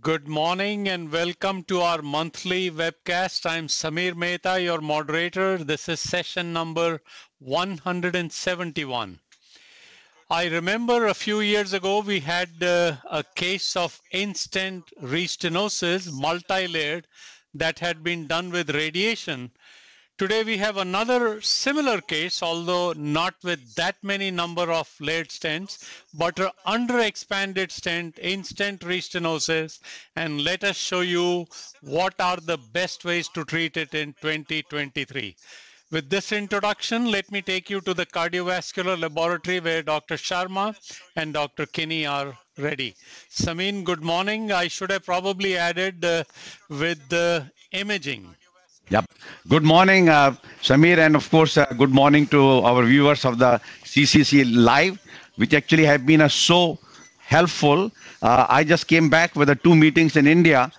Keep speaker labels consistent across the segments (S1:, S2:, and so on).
S1: Good morning and welcome to our monthly webcast. I'm Samir Mehta, your moderator. This is session number 171. I remember a few years ago we had uh, a case of in-stent restenosis, multi-layered, that had been done with radiation Today we have another similar case, although not with that many number of layered stents, but an under-expanded stent, in-stent restenosis, and let us show you what are the best ways to treat it in 2023. With this introduction, let me take you to the cardiovascular laboratory where Dr. Sharma and Dr. Kini are ready. Samin, good morning. I should have probably added uh, with the imaging.
S2: Yep. Good morning, uh, Samir, and of course, uh, good morning to our viewers of the CCC Live, which actually have been uh, so helpful. Uh, I just came back with the two meetings in India.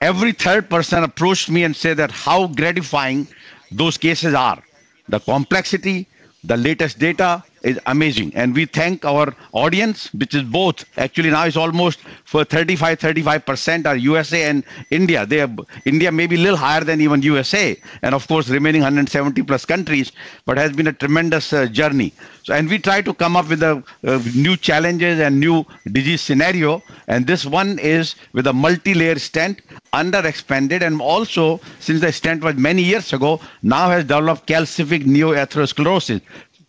S2: Every third person approached me and said that how gratifying those cases are. The complexity, the latest data is amazing. And we thank our audience which is both actually now is almost for 35 35 percent are usa and india. They have india may be a little higher than even usa and of course remaining 170 plus countries but has been a tremendous uh, journey. So and we try to come up with a uh, new challenges and new disease scenario and this one is with a multi-layer stent under expanded and also since the stent was many years ago now has developed calcific neoatherosclerosis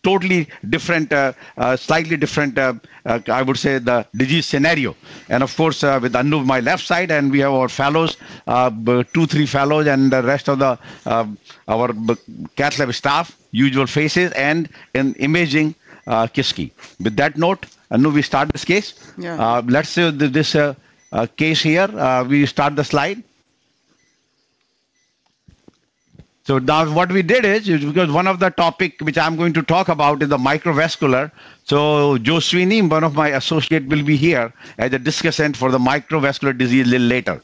S2: totally different, uh, uh, slightly different, uh, uh, I would say, the disease scenario. And of course, uh, with Anu my left side, and we have our fellows, uh, two, three fellows, and the rest of the our cath lab staff, usual faces, and in imaging, Kiski. With that note, Anu, we start this case. Yeah. let's say this case here. we start the slide. So now what we did is, is, because one of the topic which I'm going to talk about is the microvascular. So Joe Sweeney, one of my associate, will be here as a discussant for the microvascular disease a little later.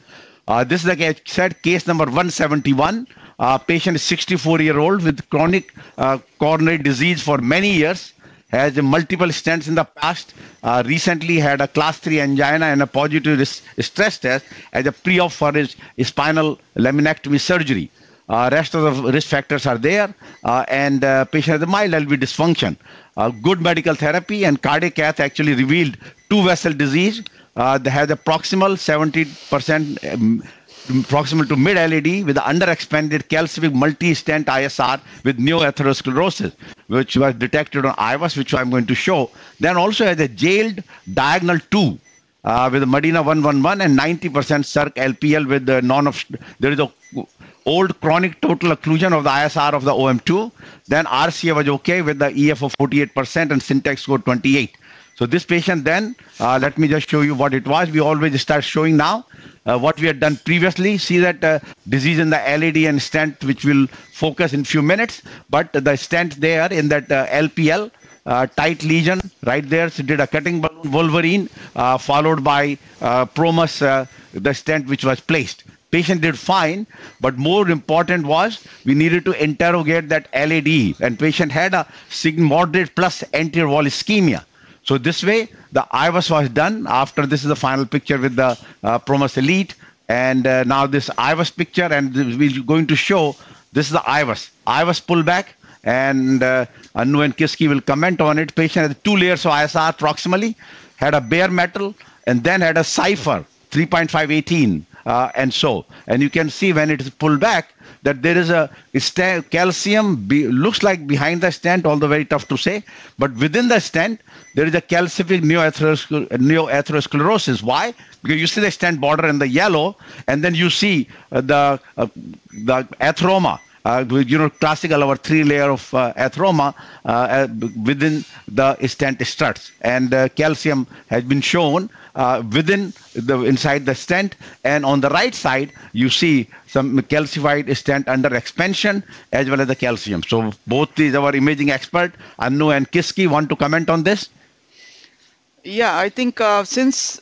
S2: Uh, this is the said case number 171. Uh, patient is 64 year old with chronic uh, coronary disease for many years. Has multiple stents in the past. Uh, recently had a class 3 angina and a positive stress test as a pre-op for his spinal laminectomy surgery. Uh, rest of the risk factors are there, uh, and uh, patient has a mild LV dysfunction. Good medical therapy and cardiac cath actually revealed two vessel disease. They had a proximal 70% um, proximal to mid LAD with the underexpanded calcific multi-stent ISR with neoatherosclerosis, which was detected on IVUS, which I'm going to show. Then also has a jailed diagonal 2 uh, with Medina 111 and 90% circ LPL with the non of there is a old chronic total occlusion of the ISR of the OM2. Then RCA was okay with the EF of 48% and syntax score 28. So this patient then, uh, let me just show you what it was. We always start showing now uh, what we had done previously. See that uh, disease in the LAD and stent, which will focus in few minutes. But the stent there in that LPL, uh, tight lesion right there. So did a cutting balloon Wolverine uh, followed by uh, Promus, uh, the stent which was placed. Patient did fine, but more important was we needed to interrogate that LAD, and patient had a moderate plus anterior wall ischemia. So this way, the IVUS was done. After this is the final picture with the uh, Promus Elite, and uh, now this IVUS picture, and we're going to show this is the IVUS. IVUS pullback, and uh, Anu and Kiski will comment on it. Patient had two layers of ISR proximally, had a bare metal, and then had a Cypher 3.518 uh, and so. And you can see when it is pulled back that there is a calcium be, looks like behind the stent, although very tough to say, but within the stent there is a calcific neoatherosclerosis. Why? Because you see the stent border in the yellow, and then you see uh, the uh, the atheroma you know, classical our three layer of uh, atheroma uh, uh within the stent struts. And uh, calcium has been shown uh, within the inside the stent. And on the right side, you see some calcified stent under expansion as well as the calcium. So both these our imaging expert, Anu and Kiski, want to comment on this?
S3: Yeah, I think since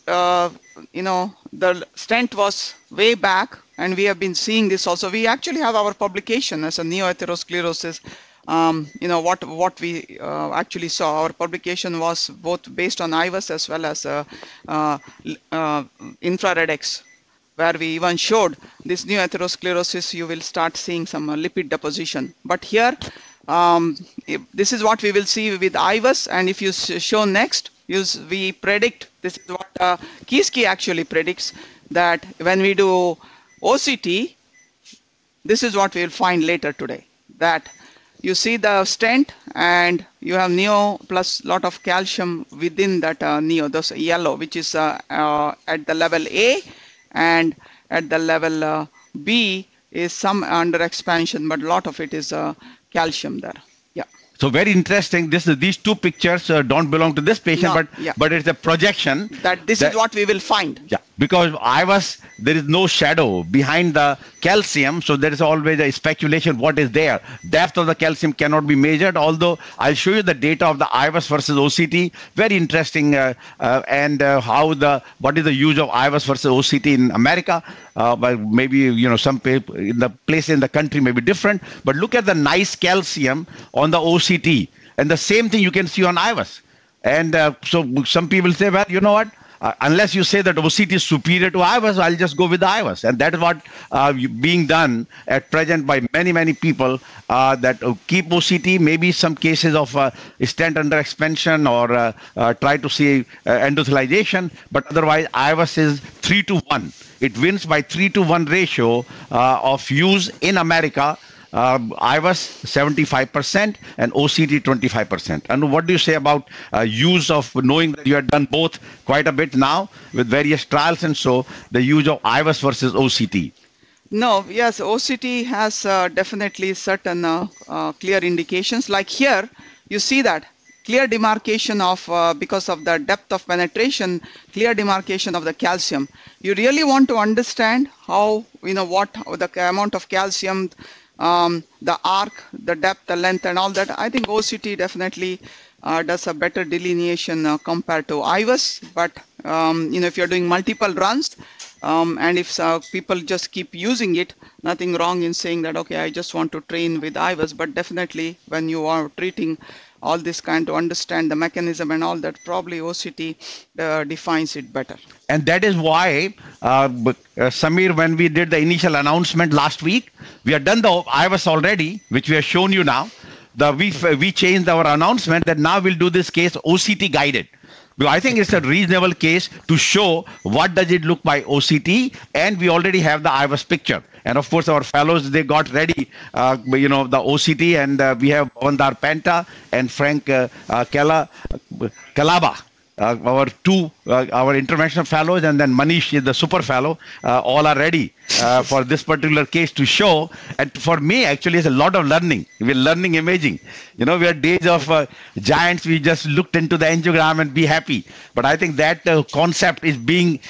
S3: you know the stent was way back and we have been seeing this also. We actually have our publication as a neoatherosclerosis. Um, you know what what we uh, actually saw. Our publication was both based on IVUS as well as uh, uh, uh, infrared X. where we even showed this new atherosclerosis, you will start seeing some uh, lipid deposition. But here, um, this is what we will see with IVUS. And if you show next, use, we predict, this is what uh, actually predicts, that when we do OCT, this is what we will find later today, that you see the stent and you have neo plus lot of calcium within that uh, neo, those yellow, which is uh, uh, at the level A and at the level uh, B is some under expansion, but a lot of it is uh, calcium there. Yeah.
S2: So very interesting. This these two pictures uh, don't belong to this patient,
S3: No,
S2: but
S3: yeah.
S2: but it's a projection.
S3: That this
S2: that-
S3: is what we will find.
S2: Yeah, because I was there is no shadow behind the calcium, so there is always a speculation what is there. Depth of the calcium cannot be measured. Although I'll show you the data of the IVUS versus OCT. Very interesting, uh, uh, and uh, how the what is the use of IVUS versus OCT in America. Uh, but maybe you know some in the place in the country may be different. But look at the nice calcium on the OCT, and the same thing you can see on IVUS. And uh, so some people say, well, you know what? Uh, unless you say that OCT is superior to IVUS, I'll just go with IVUS. And that is what uh, being done at present by many, many people uh, that uh, keep OCT, maybe some cases of uh, stent under expansion or uh, try to see endothelialization, but otherwise IVUS is 3 to 1. It wins by 3 to 1 ratio of use in America um, IVUS 75% and OCT 25%. And what do you say about uh, use of knowing that you have done both quite a bit now with various trials and so the use of IVUS versus OCT?
S3: No, yes, OCT has uh, definitely certain uh, uh, clear indications. Like here, you see that clear demarcation of, uh, because of the depth of penetration, clear demarcation of the calcium. You really want to understand how, you know, what the amount of calcium, um, the arc, the depth, the length, and all that. I think OCT definitely uh, does a better delineation uh, compared to IVUS. But um, you know, if you're doing multiple runs, um, and if uh, people just keep using it, nothing wrong in saying that okay, I just want to train with IVUS. But definitely, when you are treating all this kind to understand the mechanism and all that, probably OCT uh, defines it better.
S2: And that is why, uh, uh, Samir, when we did the initial announcement last week, we had done the IVUS already, which we have shown you now. The we we changed our announcement that now we'll do this case OCT guided. I think it's a reasonable case to show what does it look by OCT, and we already have the IVUS picture. And of course, our fellows they got ready, uh, you know, the OCT, and uh, we have Vandar Penta and Frank uh, uh, Kala, Kalaba uh, our two, uh, our interventional fellows, and then Manish is the super fellow. All are ready for this particular case to show. And for me, actually, it's a lot of learning. We're learning imaging. You know, we are days of giants. We just looked into the angiogram and be happy. But I think that concept is being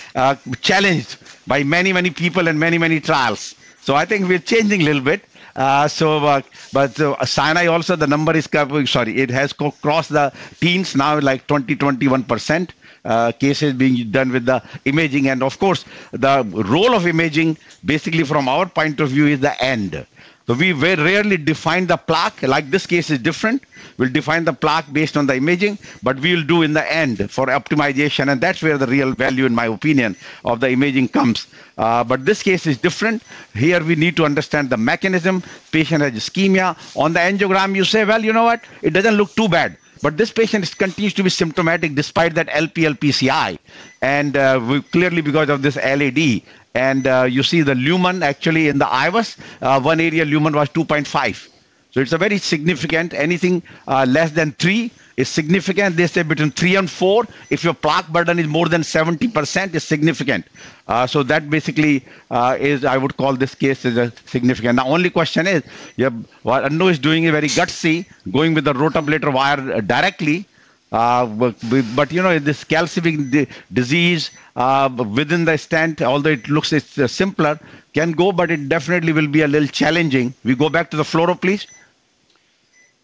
S2: challenged by many, many people and many, many trials. So I think we're changing a little bit. Uh, so, uh, but uh, Sinai also the number is sorry, it has crossed the teens now, like 20, 21 percent. Uh, cases being done with the imaging, and of course, the role of imaging, basically from our point of view, is the end. So we very rarely define the plaque. Like this case is different. We'll define the plaque based on the imaging, but we'll do in the end for optimization, and that's where the real value, in my opinion, of the imaging comes. Uh, but this case is different. Here we need to understand the mechanism. Patient has ischemia. On the angiogram, you say, well, you know what? It doesn't look too bad. But this patient continues to be symptomatic despite that LPL-PCI, and uh, we, clearly because of this LAD. And uh, you see the lumen actually in the IVUS, uh, one area lumen was 2.5. So it's a very significant. Anything uh, less than three is significant. They say between three and four. If your plaque burden is more than 70%, is significant. Uh, so that basically uh, is, I would call this case as a significant. Now, only question is, yeah, what Anu is doing is very gutsy, going with the rotablator wire directly. Uh, but, you know this calcific disease uh, within the stent, although it looks it's uh, simpler, can go, but it definitely will be a little challenging. We go back to the fluoro, please.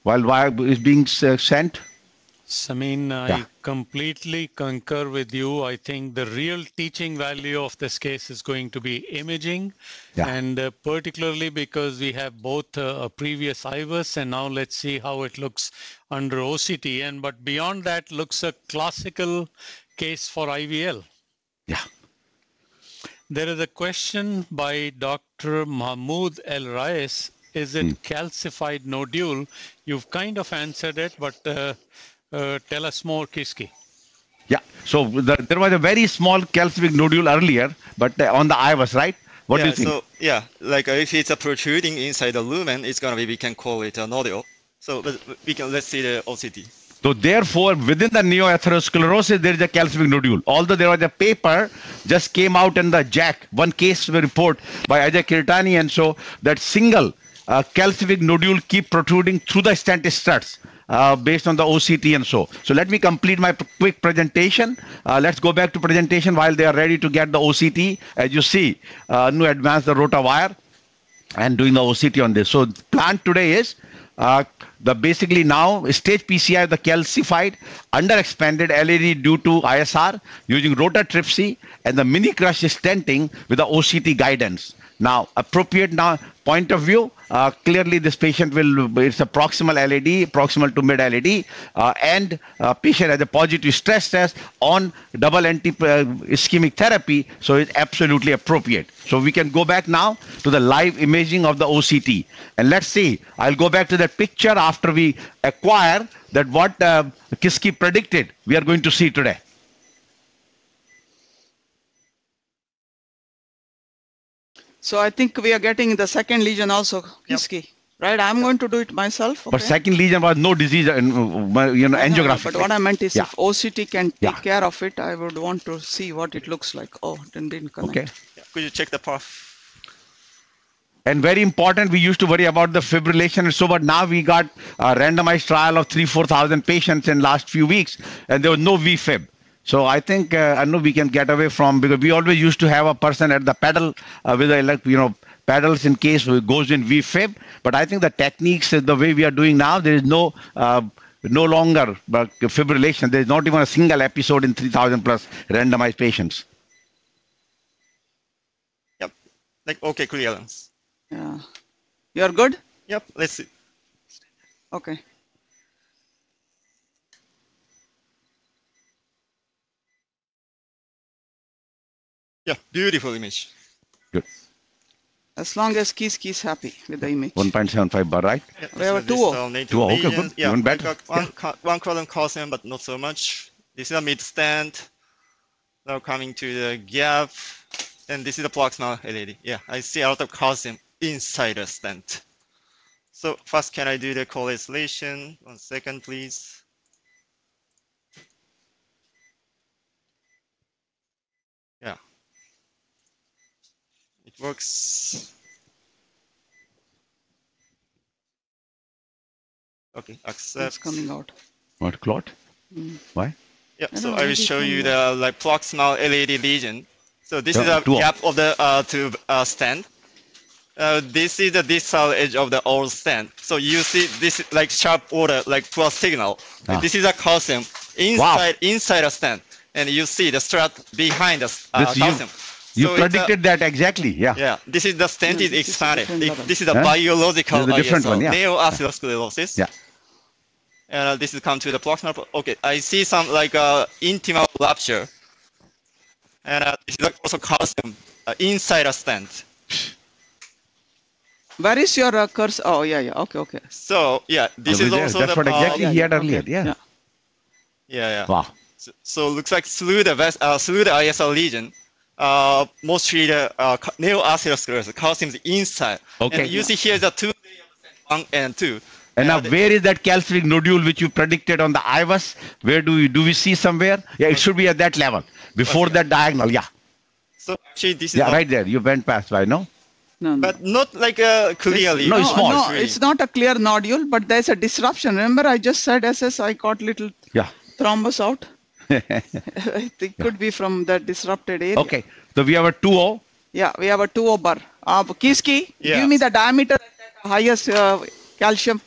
S2: While wire is being uh, sent.
S1: Samin,
S2: Yeah.
S1: I completely concur with you. I think the real teaching value of this case is going to be imaging,
S2: Yeah.
S1: and uh, particularly because we have both uh, a previous IVUS and now let's see how it looks under OCT. And but beyond that, looks a classical case for IVL.
S2: Yeah.
S1: There is a question by Dr. Mahmoud El Rais. Is it calcified nodule? You've kind of answered it, but uh, uh, tell us more, Kiski.
S2: Yeah. So the, there was a very small calcific nodule earlier, but uh, on the IVUS, right? What
S4: yeah,
S2: do you think?
S4: So yeah, like uh, if it's a protruding inside the lumen, it's gonna be we can call it a nodule. So but we can let's see the OCT.
S2: So therefore, within the neoatherosclerosis, there is a calcific nodule. Although there was a paper just came out in the JACC, one case report by Ajay Kirtane, and so that single uh, calcific nodule keep protruding through the stent struts. Uh, based on the OCT and so. So let me complete my quick presentation. Uh, let's go back to presentation while they are ready to get the OCT. As you see, uh, Anu advanced the rotawire and doing the OCT on this. So plan today is uh, the basically now stage PCI the calcified underexpanded LAD due to ISR using rotatripsy and the mini crush stenting with the OCT guidance. Now appropriate now point of view uh, clearly this patient will it's a proximal LAD proximal to mid LAD uh, and uh, patient has a positive stress test on double anti uh, ischemic therapy so it's absolutely appropriate. So we can go back now to the live imaging of the OCT and let's see I'll go back to that picture after we acquire that what uh, Kiski predicted we are going to see today
S3: So I think we are getting the second lesion also, Kiski. Right? I'm going to do it myself.
S2: but second lesion was no disease uh, you know
S3: I know,
S2: angiographic
S3: But what I meant is
S2: Yeah.
S3: if OCT can take
S2: Yeah.
S3: care of it, I would want to see what it looks like. Oh, then didn't connect.
S2: okay
S4: Yeah. Could you check the path?
S2: And very important, we used to worry about the fibrillation and so, but now we got a randomized trial of three, 4,000 patients in last few weeks, and there was no VFib. So I think uh, I know we can get away from because we always used to have a person at the pedal uh, with the elect, you know pedals in case it goes in VFib. But I think the techniques, uh, the way we are doing now, there is no uh, no longer fibrillation. There is not even a single episode in 3,000 plus randomized patients.
S4: Yep. Like okay clearance.
S3: Yeah. You're good?
S4: Yep. Let's see.
S3: Okay.
S4: Yeah. Beautiful image.
S2: Good.
S3: As long as Kiski is happy with the image.
S2: 1.75 bar, right?
S4: Yeah,
S3: We have a
S4: this is
S3: 2-0.
S4: our native
S2: 2-0, okay,
S4: lesions.
S2: good.
S4: Yeah,
S2: Even better.
S4: One, co- one column calcium, but not so much. This is a mid stand. Now coming to the gap. And this is the proximal LAD. Yeah, I see a lot of calcium inside the stent. So first, can I do the correlation? One second, please. It works. Okay,
S3: It's coming out.
S2: What clot?
S3: Mm.
S2: Why?
S4: Yeah,
S3: I
S4: so I will show you
S3: the-
S4: the like proximal LAD lesion. So this
S2: Yeah,
S4: is a
S2: two of-
S4: gap of the uh, tube uh, stand. Uh, this is the distal edge of the old stand. So you see this like sharp order, like plus signal.
S2: Ah.
S4: This is a calcium inside inside a stand, and you see the strut behind the uh,
S2: This you-
S4: calcium.
S2: You
S4: So it's a-
S2: predicted that exactly. Yeah.
S4: yeah, this is the stent
S3: No,
S4: is
S3: this is
S4: expanded.
S3: different
S4: It-
S3: level.
S4: this is a
S2: Huh?
S4: biological
S2: This is a different
S4: ISO,
S2: one, yeah.
S4: neoatherosclerosis.
S2: Yeah.
S4: And uh, this is come to the proximal. pro- Okay, I see some like uh, intimal rupture. And uh, this is also calcium uh, inside a stent.
S3: Where is your uh, cursor? Oh, yeah, yeah. Okay, okay.
S4: So yeah, this
S2: Over
S4: is
S2: there.
S4: also
S2: That's
S4: the
S2: what exactly he had
S3: okay.
S2: earlier. Yeah.
S3: Yeah.
S4: yeah yeah.
S2: Wow.
S4: So, so looks like through the ves- uh, through the ISL lesion, uh, mostly the uh, ca- neoatherosclerosis, calcium is inside.
S2: Okay.
S4: And you see here the two one and two.
S2: And now,
S4: the-
S2: where is that calcific nodule which you predicted on the IVUS? Where do we do we see somewhere? Yeah, it should be at that level before
S4: Okay.
S2: that diagonal. Yeah.
S4: So actually this is
S2: Yeah,
S4: not,
S2: right there. You went past by no.
S3: No, no.
S4: but not like uh, clearly.
S2: no, it's small.
S3: No,
S4: really.
S3: it's not a clear nodule, but there's a disruption. Remember, I just said SS, I got little
S2: Yeah.
S3: thrombus out. I think could be from the disrupted area.
S2: Okay. So we have a 2O.
S3: Yeah, we have a 2 bar. Uh, Kiski,
S4: Yeah.
S3: give me the diameter at the highest uh, calcium.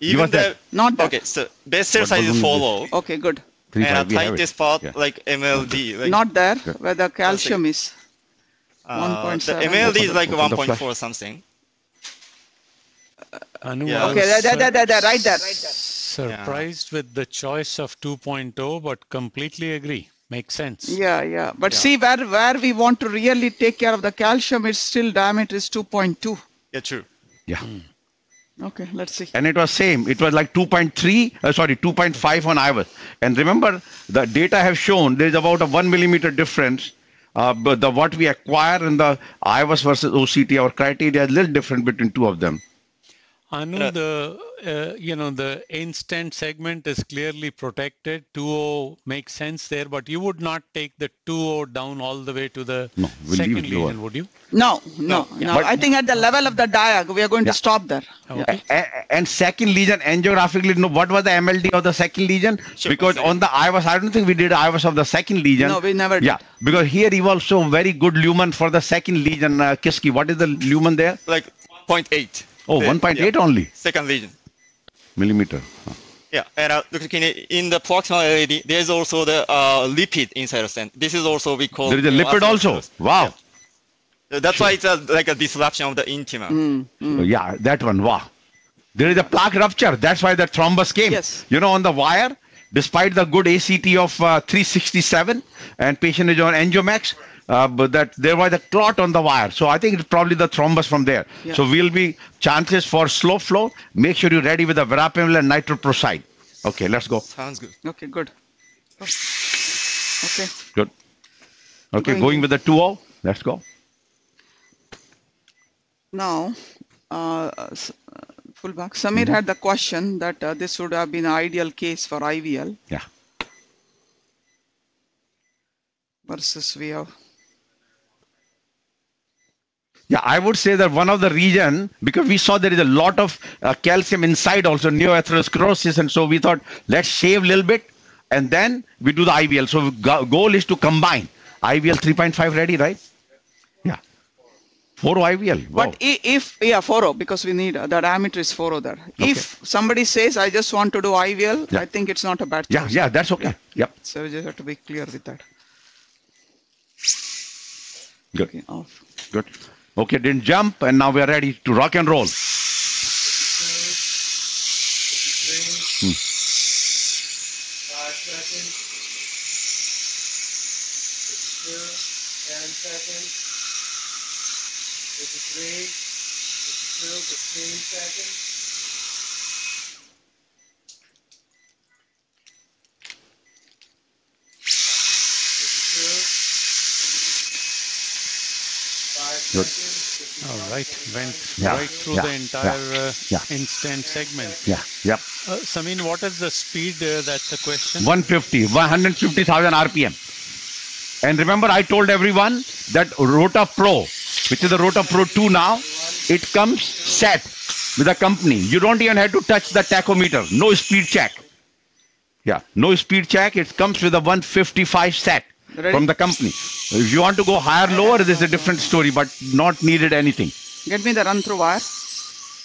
S4: Even
S2: was
S4: the?
S3: Not that.
S4: okay, so best cell size is
S2: balloon is
S4: follow,
S3: Okay, good.
S2: Three
S4: and a
S2: five, we have it.
S4: tightest part
S2: Yeah.
S4: like MLD. Like,
S3: Not there,
S2: Yeah.
S3: where the calcium is.
S4: uh,
S3: 1.7.
S4: The MLD is like 1.4 something.
S1: Anu,
S4: Yeah.
S1: I
S3: Okay,
S1: was
S3: there, there, there, there, right there, right there.
S1: Surprised with the choice of 2.0, but completely agree. Makes sense.
S3: Yeah, yeah. But see where where we want to really take care of the calcium, it's still diameter is 2.2.
S4: Yeah, true.
S2: Yeah.
S3: Okay, let's see.
S2: and it was same it was like 2.3 uh, sorry 2.5 on IVUS and remember the data have shown there's about a one millimeter difference uh, but the what we acquire in the IVUS versus oct our criteria is a little different between two of them
S1: Anu,
S4: Yeah.
S1: the uh, you know the instant segment is clearly protected. 2.0 makes sense there, but you would not take the 2.0 down all the way to the
S2: No, we'll leave
S1: second
S2: it lower.
S1: lesion, would you?
S3: No, no, no.
S2: But-
S3: I think at the level of the diag, we are going
S2: Yeah.
S3: to stop there.
S1: Okay.
S2: A- a- and second lesion angiographically no what was the mld of the second lesion
S4: Sure,
S2: because
S4: second.
S2: on the IVUS i don't think we did IVUS of the second lesion
S3: No, we never
S2: yeah because here you also very good lumen for the second lesion uh, kiski what is the lumen there
S4: Like 0.8.
S2: oh 1.8
S4: yeah,
S2: only
S4: Second lesion.
S2: millimeter
S4: Yeah, and uh, look, can in the proximal LAD, there's also the uh, lipid inside the stent. This is also we call.
S2: there is a lipid also wow
S4: Yeah. That's why it's a, like a disruption of the intima.
S3: Mm, mm.
S2: Oh, Yeah, that one. Wow. There is a plaque rupture. That's why the thrombus came.
S3: Yes.
S2: You know, on the wire, despite the good ACT of uh, 367 and patient is on Angiomax, uh, but that there was a clot on the wire. So I think it's probably the thrombus from there.
S3: Yeah.
S2: So we'll be chances for slow flow. Make sure you're ready with the verapamil and nitroprusside. Okay, let's go.
S4: Sounds good.
S3: Okay, good. Okay.
S2: Good. Okay,
S3: Going
S2: going with the 2-0. Let's go.
S3: Now, uh, s- uh, fullback Samir had the question that uh, this would have been an ideal case for IVL
S2: Yeah.
S3: versus we have.
S2: Yeah, I would say that one of the reason because we saw there is a lot of uh, calcium inside also neoatherosclerosis, and so we thought let's shave a little bit and then we do the IVL. So go- goal is to combine IVL 3.5 ready, right? Yeah, 4 IVL. Wow.
S3: But if, yeah, 4 because we need, uh, the diameter is 4 there. If somebody says, I just want to do IVL,
S2: Yeah.
S3: I think it's not a bad
S2: yeah,
S3: choice.
S2: yeah, that's okay. Yep,
S3: So we just have to be clear with that.
S2: good,
S3: Okay, off.
S2: good. Okay, didn't jump, and now we are ready to rock and roll. Good.
S1: All right, went
S2: Yeah,
S1: right through
S2: yeah,
S1: the
S2: yeah,
S1: entire uh,
S2: yeah.
S1: instant segment.
S2: Yeah, yep.
S1: Uh, Samin, what is the speed? Uh, that's the question.
S2: 150, 150,000 RPM. And remember, I told everyone that Rota Pro, which is the Rota Pro 2 now, it comes set with the company. You don't even have to touch the tachometer. No speed check. Yeah, no speed check. It comes with a 155 set
S3: Ready?
S2: from the company. If you want to go higher, lower, this is a different story, but not needed anything.
S3: Get me the run through wire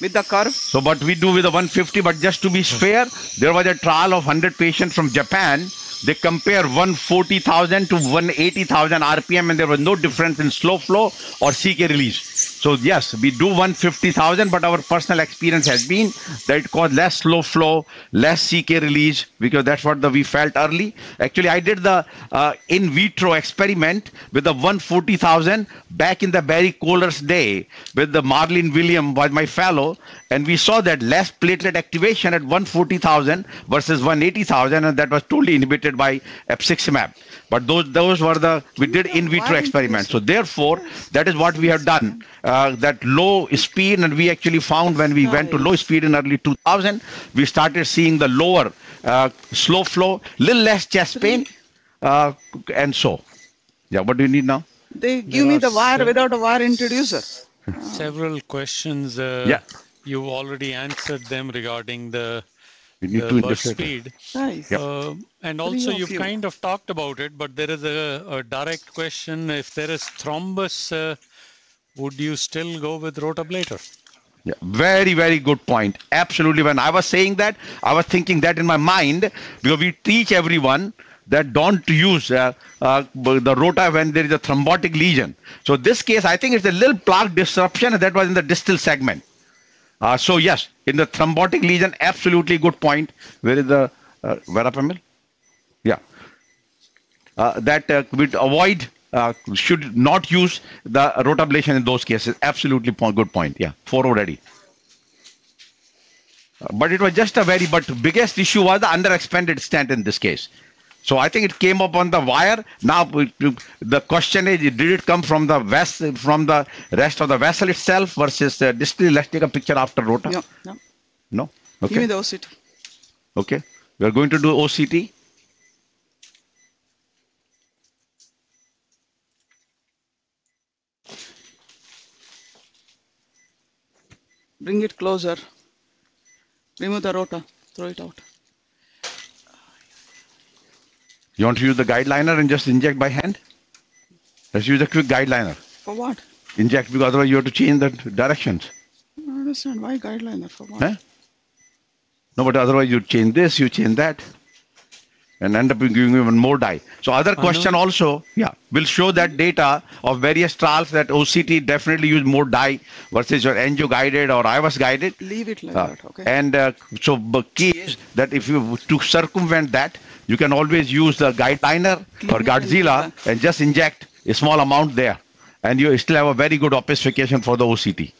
S3: with the curve.
S2: So, but we do with a 150. But just to be fair, there was a trial of 100 patients from Japan. They compare 140,000 to 180,000 RPM, and there was no difference in slow flow or CK release. So yes, we do 150,000, but our personal experience has been that it caused less slow flow, less CK release, because that's what the, we felt early. Actually, I did the uh, in vitro experiment with the 140,000 back in the Barry Kohler's day with the Marlene William was my fellow, and we saw that less platelet activation at 140,000 versus 180,000, and that was totally inhibited by abciximab. But those those were the we did in vitro experiments. So therefore, that is what we have done. Uh, that low speed, and we actually found when we went to low speed in early 2000, we started seeing the lower uh, slow flow, little less chest pain, uh, and so. Yeah, what do you need now?
S3: They give me the wire without a wire introducer.
S1: Several questions. Uh,
S2: Yeah.
S1: You already answered them regarding the,
S2: We need
S1: the
S2: to
S1: burst speed.
S3: Nice.
S2: Yep.
S1: Uh, and also, you've
S3: you.
S1: kind of talked about it, but there is a, a direct question. If there is thrombus, uh, would you still go with rotablator?
S2: Yeah, very, very good point. Absolutely. When I was saying that, I was thinking that in my mind because we teach everyone that don't use uh, uh, the rota when there is a thrombotic lesion. So this case, I think it's a little plaque disruption that was in the distal segment. Uh, so yes, in the thrombotic lesion, absolutely good point. Where is the uh, verapamil? Yeah. uh, that uh, we avoid, uh, should not use the rotablation in those cases. Absolutely point, good point. Yeah, four already. Uh, But it was just a very, but biggest issue was the under-expanded stent in this case. So I think it came up on the wire. Now the question is, did it come from the vessel, from the rest of the vessel itself versus the distally? Let's take a picture after rota.
S3: Yeah, yeah.
S2: No.
S3: Give me the OCT.
S2: Okay. We are going to do OCT.
S3: Bring it closer. Remove the rotor Throw it out.
S2: You want to use the guide liner and just inject by hand? Let's use a quick guide liner.
S3: For what?
S2: Inject because otherwise you have to change the directions.
S3: I don't understand. Why guideliner? For what?
S2: Huh? No, but otherwise you change this, you change that, and end up giving even more dye. So other question also, yeah, will show that data of various trials that OCT definitely use more dye versus your angio guided or IVUS guided.
S3: Leave it like
S2: Uh,
S3: that. Okay.
S2: And uh, so the key is that if you to circumvent that, you can always use the guide liner or Guidezilla
S3: and-
S2: and just inject a small amount there, and you still have a very good opacification for the OCT.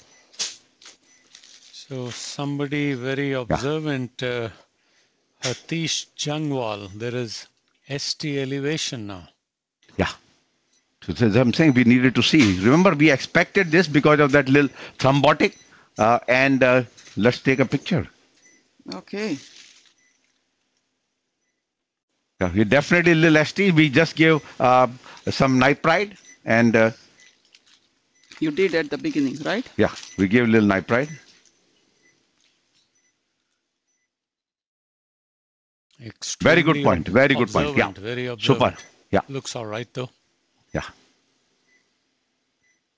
S1: So somebody very observant, uh, Hatish Jangwal, there is ST elevation now.
S2: Yeah. So so I'm saying we needed to see. Remember, we expected this because of that little thrombotic. Uh, and uh, let's take a picture.
S3: okay.
S2: Yeah, we definitely little ST. We just gave uh, some nipride, and uh,
S3: You did at the beginning, right?
S2: yeah, we gave little nipride. Very good point. Very good point. Yeah.
S1: observant, Very
S2: Super. Yeah.
S1: Looks all right though.
S2: Yeah.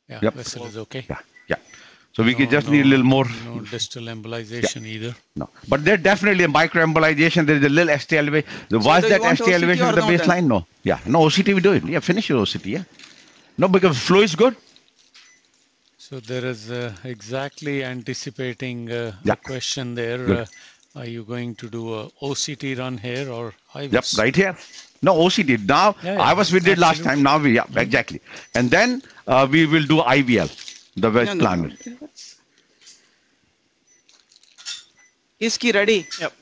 S1: Yeah,
S2: Yep.
S1: vessel is okay.
S2: Yeah. Yeah. So we could
S1: No-
S2: just need a little more.
S1: No distal embolization either.
S2: No, but there's definitely a microembolization. There is a little ST elevation. Was
S3: do
S2: that
S3: want
S2: ST elevation
S3: or
S2: at the
S3: no then?
S2: baseline? No. Yeah. No OCT. We do it. Yeah. Finish your OCT. Yeah. No, because flow is good.
S1: So there is uh, exactly anticipating uh,
S2: Yeah.
S1: a question there.
S2: Good.
S1: Uh, are you going to do a OCT run here or IVUS?
S2: Yep, right here. No, OCT. Now,
S1: Yeah, yeah,
S2: I was we did last time. Now we, yeah, exactly. And then uh, we will do IVL, the West
S3: No, no,
S2: Planet.
S3: no. Is key ready?
S4: Yep.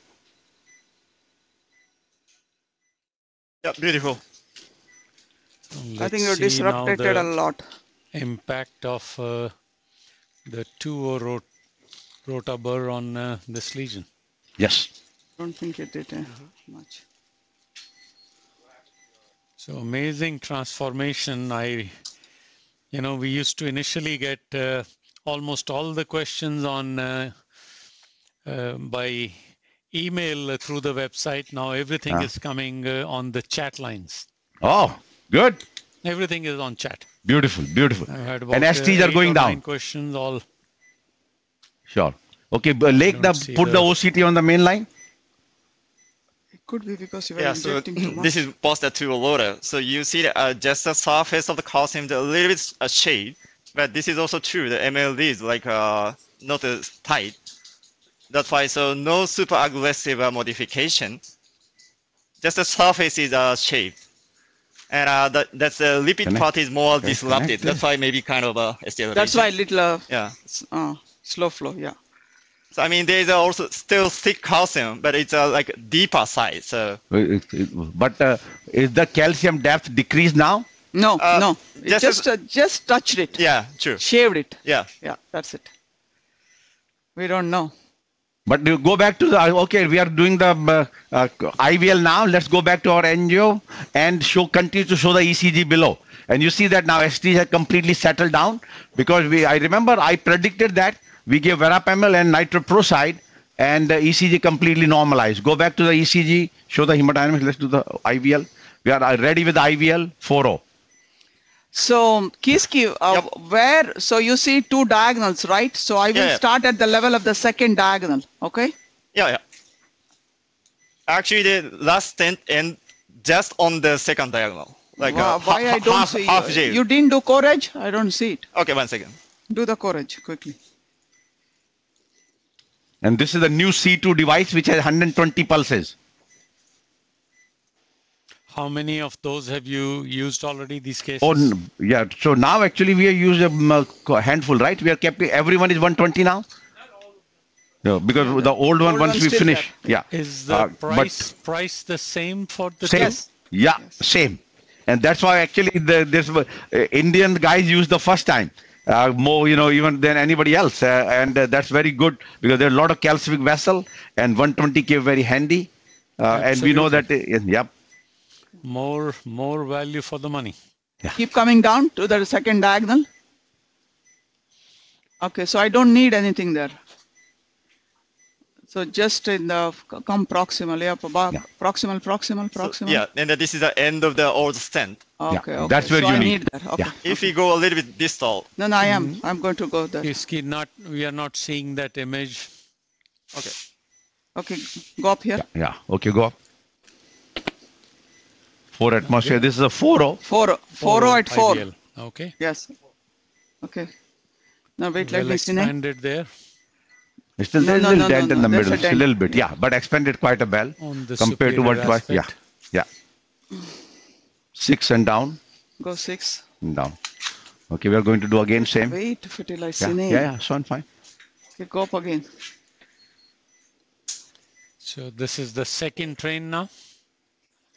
S4: Yep, beautiful.
S1: So
S3: I think you
S1: let's see now
S3: disrupted it a lot.
S1: impact of uh, the two rot rota burr on uh, this lesion.
S2: Yes.
S3: Don't think it did uh, much.
S1: So amazing transformation. I, you know, we used to initially get uh, almost all the questions on uh, uh, by email uh, through the website. Now everything
S2: Ah.
S1: is coming uh, on the chat lines.
S2: Oh, good.
S1: Everything is on chat.
S2: Beautiful, beautiful.
S1: I had about
S2: And
S1: uh,
S2: STs are going down.
S1: questions all.
S2: Sure. Okay, but Lake, the put the
S1: the-
S2: OCT on the main line.
S3: It could be because you were
S4: Yeah, so
S3: injecting too much.
S4: this is posted to a loader. So you see that, uh, just the surface of the calcium, a little bit a shade, but this is also true. The MLD is like uh, not as tight. That's why so no super aggressive uh, modification. Just the surface is uh, shaved. And uh, that, that's the lipid
S2: Connect.
S4: part is more disrupted.
S2: connect
S4: That's why maybe kind of a ST
S3: That's
S4: elevation.
S3: why little uh,
S4: Yeah.
S3: uh, slow flow. Yeah.
S4: So I mean, there's also still thick calcium, but it's uh, like deeper side. So
S2: Uh, it- it- But uh, is the calcium depth decreased now?
S3: No,
S4: Uh,
S3: no.
S4: Just
S3: just
S4: as-
S3: uh, just touched it.
S4: yeah, true.
S3: Shaved it.
S4: Yeah.
S3: Yeah, that's it. We don't know.
S2: But you go back to the okay. We are doing the uh, uh, IVL now. Let's go back to our angio and show continue to show the ECG below. And you see that now ST has completely settled down because we. I remember I predicted that we gave verapamil and nitroprusside and the ECG completely normalized. Go back to the ECG. Show the hemodynamics. Let's do the IVL. We are uh, ready with the IVL 4.0.
S3: So Kiski, uh,
S4: Yep.
S3: where so you see two diagonals, right? So I will
S4: Yeah, yeah.
S3: start at the level of the second diagonal. Okay.
S4: Yeah, yeah. Actually, the last stent end just on the second diagonal. Like
S3: Why-
S4: uh,
S3: why I don't
S4: half,
S3: see
S4: half
S3: you, you didn't do courage? I don't see it.
S4: Okay, one second.
S3: Do the courage quickly.
S2: And this is the new C2 device which has 120 pulses.
S1: How many of those have you used already? These cases?
S2: Oh, yeah. So now actually we are used a handful, right? We are kept. Everyone is 120 now. No, because the old one
S3: Old
S2: once we finish, yeah.
S1: Is the
S2: Uh,
S1: price price the same for the
S2: same,
S1: two?
S2: yeah, same, and that's why actually the, this uh, Indian guys use the first time uh, more, you know, even than anybody else, uh, and uh, that's very good because there are a lot of calcific vessel and 120k very handy, uh, and we know that. Uh, yep.
S1: More more value for the money.
S3: Keep coming down to the second diagonal. Okay, so I don't need anything there. So just in the come proximal, yeah, proba-
S2: Yeah.
S3: proximal, proximal,
S4: So,
S3: proximal.
S4: yeah, and then this is the end of the old stent.
S3: Okay,
S2: Yeah,
S3: okay.
S2: that's where
S3: so
S2: you
S3: I
S2: need.
S3: need that. Okay.
S2: Yeah.
S4: If we go a little bit distal,
S3: No, no, I am.
S2: Mm-hmm.
S3: I'm going to go there.
S1: Iski not we are not seeing that image.
S4: okay.
S3: Okay, go up here.
S2: Yeah. Okay, go up. Four atmosphere. This is a 4
S3: Four, four oh at four.
S1: ideal. Okay.
S3: Yes. Okay. Now wait, let me see. now.
S1: expanded there
S2: It's still
S3: No,
S2: there's
S3: no,
S2: a little
S3: no, no,
S2: dent in the
S3: there's
S2: middle,
S3: a
S2: it's a little bit, yeah, but expanded quite a bell compared to what
S1: superior
S2: was, yeah, yeah. Six and down,
S3: Go six.
S2: and down. Okay, we are going to do again same. Yeah,
S3: Wait, fertilize
S2: yeah,
S3: yeah,
S2: yeah, so I'm fine.
S3: Okay, go up again.
S1: So this is the second train now.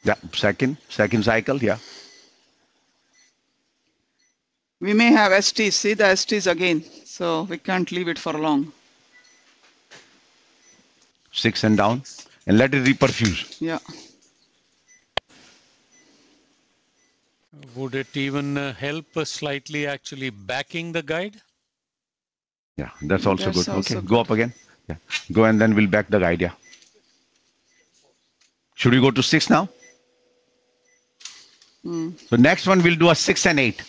S2: Yeah, second, second cycle, yeah.
S3: We may have STs. See the STs again. So we can't leave it for long.
S2: Six and down, and let it reperfuse.
S3: Yeah.
S1: Would it even uh, help uh, slightly actually backing the guide?
S2: Yeah, that's also
S3: That's
S2: good.
S3: also
S2: Okay, go up again. Yeah, go and then we'll back the guide, yeah. Should we go to six now?
S3: Hmm.
S2: So next one we'll do a six and eight.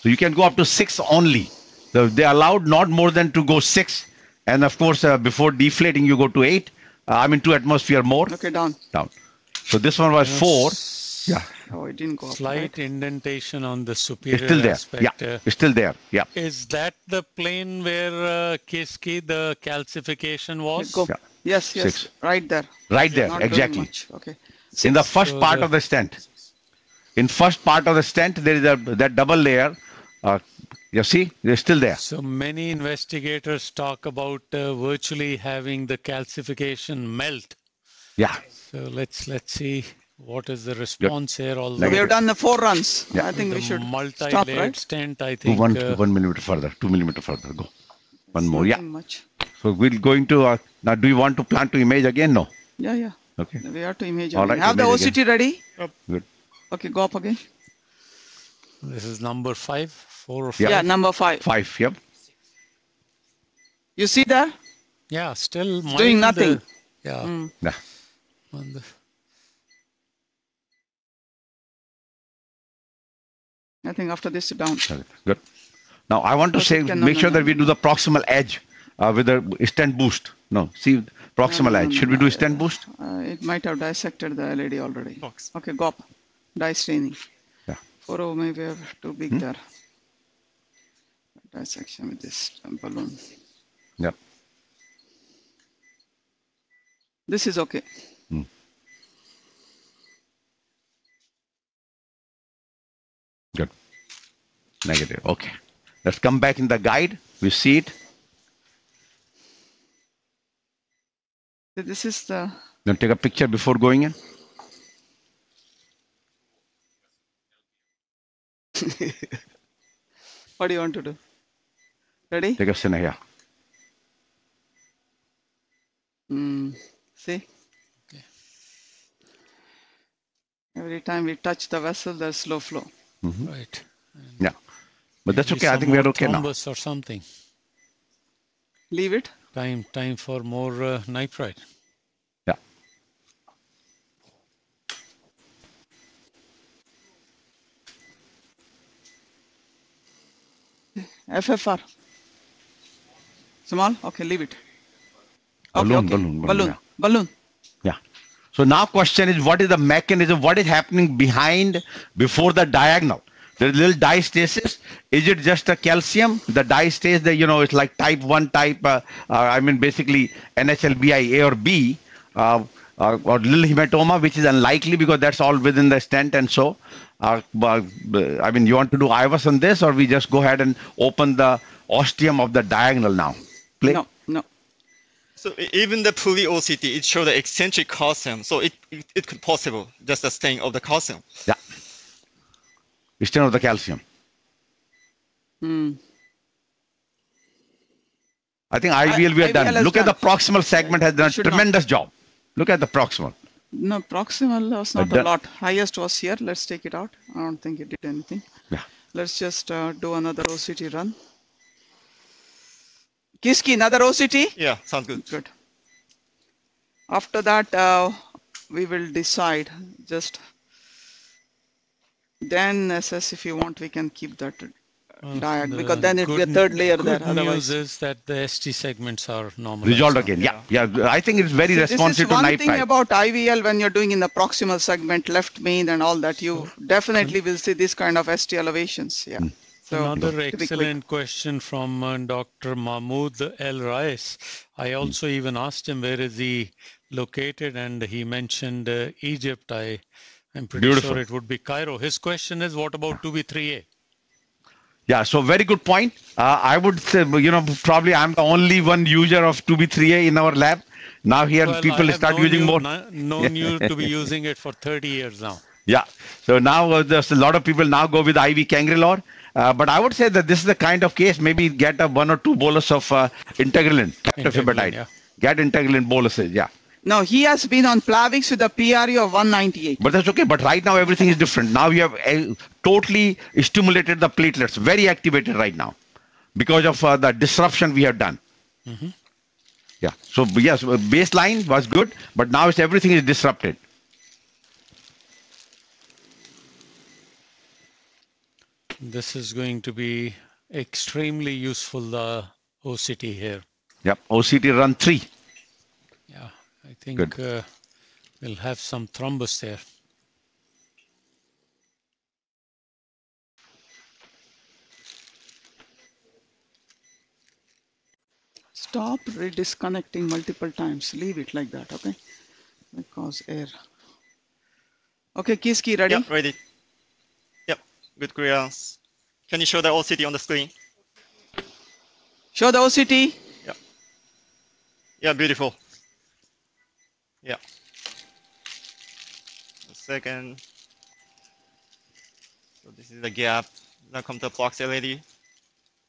S2: So you can go up to six only. So they allowed not more than to go six. And of course, uh, before deflating, you go to eight. Uh, I mean, two atmosphere more
S3: Okay, down.
S2: down. So this one was four. Yeah,
S3: Oh, it didn't go up.
S1: Slight
S3: right?
S1: indentation on the superior
S2: it's
S1: superior
S2: still there.
S1: aspect.
S2: Yeah,
S1: uh,
S2: it's still there. Yeah.
S1: is that the plane where uh, Kiski, the calcification was?
S3: Go.
S2: Yeah.
S3: Yes, yes.
S2: Six.
S3: Right there.
S2: Right there,
S3: Not
S2: exactly.
S3: much. Okay.
S2: In the first
S1: So
S2: part
S1: the-
S2: of the stent. In first part of the stent, there is a that double layer. Uh, you see, they're still there.
S1: So many investigators talk about uh, virtually having the calcification melt.
S2: Yeah.
S1: So let's let's see what is the response here. Although
S3: We have done the four runs.
S2: Yeah.
S3: I think we should
S1: multi-layered
S3: stop, right?
S1: stent, I think.
S2: one,
S1: uh,
S2: one millimeter further, two millimeter further. Go. One more. Yeah.
S3: Nothing much.
S2: So we're going to uh, now. Do you want to plan to image again? No.
S3: Yeah, yeah.
S2: Okay.
S3: We have to image.
S2: All
S3: again.
S2: right,
S3: have the
S2: image
S3: OCT ready?
S2: Good.
S3: Okay, go up again.
S1: This is number five, four or
S2: Yeah.
S1: five.
S3: Yeah, number five.
S2: Five. Yep.
S3: You see that?
S1: Yeah, still
S3: doing
S1: mild, uh,
S3: nothing.
S1: yeah.
S3: Mm.
S2: Yeah.
S1: on the-
S3: I think after this, down.
S2: Good. Now I want to say,
S3: no,
S2: make
S3: no,
S2: sure
S3: no,
S2: that we do the proximal edge uh, with the stent boost. No, see proximal
S3: no,
S2: edge. Should we
S3: no.
S2: do stent boost?
S3: Uh, it might have dissected the LAD already.
S4: Box.
S3: Okay, go up. Dye staining.
S2: Yeah.
S3: 4 maybe are too big
S2: Hmm?
S3: there. Dissection with this balloon.
S2: Yep.
S3: This is okay. Hmm.
S2: Good. Negative. Okay. Let's come back in the guide. We see it.
S3: So This is the
S2: Then take a picture before going in.
S3: what do you want to do? Ready?
S2: Take a cine here.
S3: Mm, see?
S1: Okay.
S3: Every time we touch the vessel, there's slow flow.
S1: Right.
S2: Yeah. But that's okay. I think we are
S1: more
S2: okay now.
S1: thrombus or something.
S3: Leave it.
S1: Time time for more uh, nitrite.
S2: Yeah.
S3: FFR. Small? Okay, leave it.
S2: Balloon, balloon, balloon,
S3: balloon.
S2: yeah.
S3: Balloon.
S2: Yeah. So now question is what is the mechanism? What is happening behind before the diagonal? There's little diastasis. Is it just a calcium? The diastase that you know it's like type one type. Uh, uh, I mean basically NHLBI A or B. Uh, uh, or little hematoma, which is unlikely because that's all within the stent and so. Uh, but, uh, I mean, you want to do IVUS on this, or we just go ahead and open the ostium of the diagonal now? Play.
S3: No, no.
S4: So even the pulley OCT, it showed the eccentric calcium. So it, it, it could possible just the stain of the calcium.
S2: Yeah. Stain of the calcium.
S3: Hmm.
S2: I think IVL we are
S3: IVL
S2: done.
S3: has
S2: Look at the proximal segment has done a
S3: Should not.
S2: tremendous job. Look at the proximal.
S3: No, proximal was not
S2: that-
S3: a lot. Highest was here. Let's take it out. I don't think it did anything.
S2: Yeah.
S3: Let's just uh, do another OCT run. Kiski, another OCT?
S4: Yeah, sounds good.
S3: Good. After that, uh, we will decide. Just then SS, if you want, we can keep that uh, diag
S1: The
S3: because then it'll be a third layer
S1: good
S3: there.
S1: news
S3: Otherwise,
S1: is that the ST segments are normal.
S2: Resolved again. Yeah. Yeah. I think it's very responsive to
S3: See, this
S2: responsive
S3: is
S2: to
S3: one
S2: knife
S3: thing about IVL when you're doing in the proximal segment, left main and all that, you definitely will see this kind of ST elevations. Yeah. So
S1: Another
S3: to be quick.
S1: excellent question from uh, Dr. Mahmoud El Rais. I
S2: Hmm.
S1: also even asked him where is he located, and he mentioned uh, Egypt. I am pretty
S2: Beautiful.
S1: sure it would be Cairo. His question is, what about 2B3A?
S2: Yeah, so very good point. Uh, I would say, you know, probably I'm the only one user of 2B3A in our lab. Now here
S1: Well,
S2: people start using
S1: you,
S2: more.
S1: known you to be using it for 30 years now.
S2: Yeah. So now uh, there's a lot of people now go with IV Cangrelor. Uh, but I would say that this is the kind of case, maybe get a one or two bolus of uh, Integrilin, captive
S1: yeah.
S2: Get Integrilin boluses, yeah.
S3: Now he has been on Plavix with a PRU of 198.
S2: But that's okay. But right now everything is different. Now you have uh, totally stimulated the platelets, very activated right now, because of uh, the disruption we have done. Yeah. So yes, uh, baseline was good, but now it's everything is disrupted.
S1: This is going to be extremely useful, the OCT here.
S2: Yep. OCT run three.
S1: Yeah, I think uh, we'll have some thrombus there.
S3: Stop redisconnecting multiple times. Leave it like that, okay? Because air. Okay, Kiski, ready?
S4: Yeah, ready. Yep, good clearance. Can you show the OCT on the screen?
S3: Show the OCT.
S4: Yeah, Yeah, beautiful. Yeah. A second. So this is the gap. Now come to plaque LAD.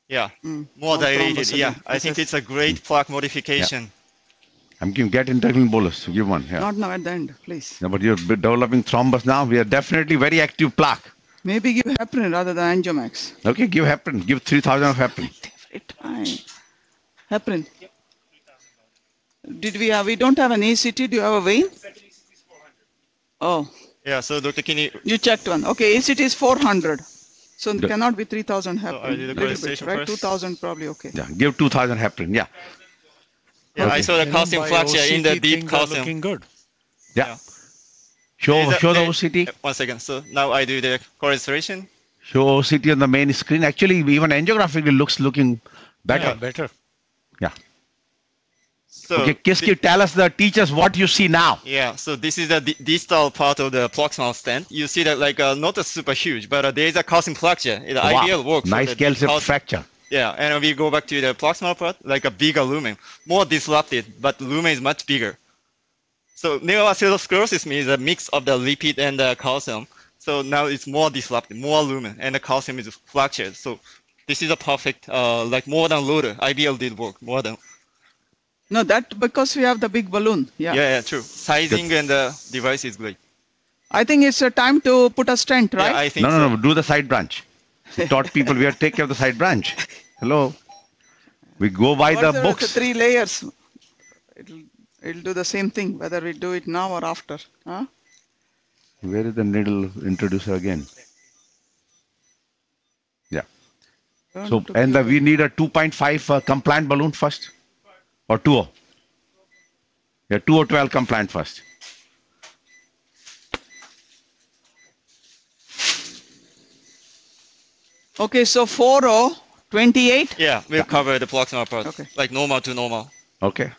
S4: Yeah,
S3: Mm,
S4: more
S3: more
S4: dilated. Yeah. I
S3: This
S4: think it's a great plaque modification.
S2: I'm giving get Integrilin bolus. Give one. Yeah.
S3: Not now at the end, please.
S2: Yeah, but you're developing thrombus now. We are definitely very active plaque.
S3: Maybe give heparin rather than Angiomax.
S2: Okay, give heparin. Give 3000 of heparin.
S3: Every time. Heparin. Did we have, we don't have an ACT, do you have a vein? Oh,
S4: Yeah, so Dr. Kini,
S3: you checked one. Okay, ACT is 400. So it cannot be 3000
S4: I uh,
S3: heparin.
S4: did the
S3: Little bit, right? 2000 probably okay.
S2: Yeah, give 2000 heparin. Yeah.
S4: yeah, I saw the
S1: You know,
S4: calcium
S1: by
S4: fracture in the deep
S1: things
S4: calcium.
S1: looking good.
S2: Yeah.
S4: Yeah.
S2: Show,
S4: There is a-
S2: show the
S4: there-
S2: OCT.
S4: One second. So now I do the correlation.
S2: Show OCT on the main screen. Actually, even angiographically looks looking better.
S1: Yeah, better.
S2: Yeah.
S4: So
S2: Okay, Kiski, tell us the teachers what you see now.
S4: Yeah, so this is the distal part of the proximal stent. You see that like uh, not a super huge, but uh, there is a calcium fracture. The
S2: Wow,
S4: ideal work.
S2: Nice
S4: the
S2: calcium
S4: cal-
S2: fracture.
S4: Yeah, and we go back to the proximal part, like a bigger lumen, more disrupted, but lumen is much bigger. So neoatherosclerosis means a mix of the lipid and the calcium. So now it's more disrupted, more lumen, and the calcium is fractured. So this is a perfect, uh, like more than loader. IVL did work more than.
S3: No, that because we have the big balloon. Yeah.
S4: Yeah, yeah, true. Sizing and the device is great.
S3: I think it's a time to put a stent, right?
S4: Yeah, I think
S2: No, no,
S4: so.
S2: no. Do the side branch. We taught people we have to take care of the side branch. Hello. We go by
S3: What's
S2: the
S3: the
S2: books.
S3: three layers. It'll it'll do the same thing whether we do it now or after. Huh?
S2: Where is the needle introducer again? Yeah.
S3: Turn
S2: So, and the, we need a 2.5 uh, compliant balloon first? Or 2O? Yeah, 2 or 12 compliant first.
S3: Okay, so 40, 28.
S4: Yeah, we'll cover the proximal part.
S3: Okay.
S4: Like normal to normal.
S2: Okay.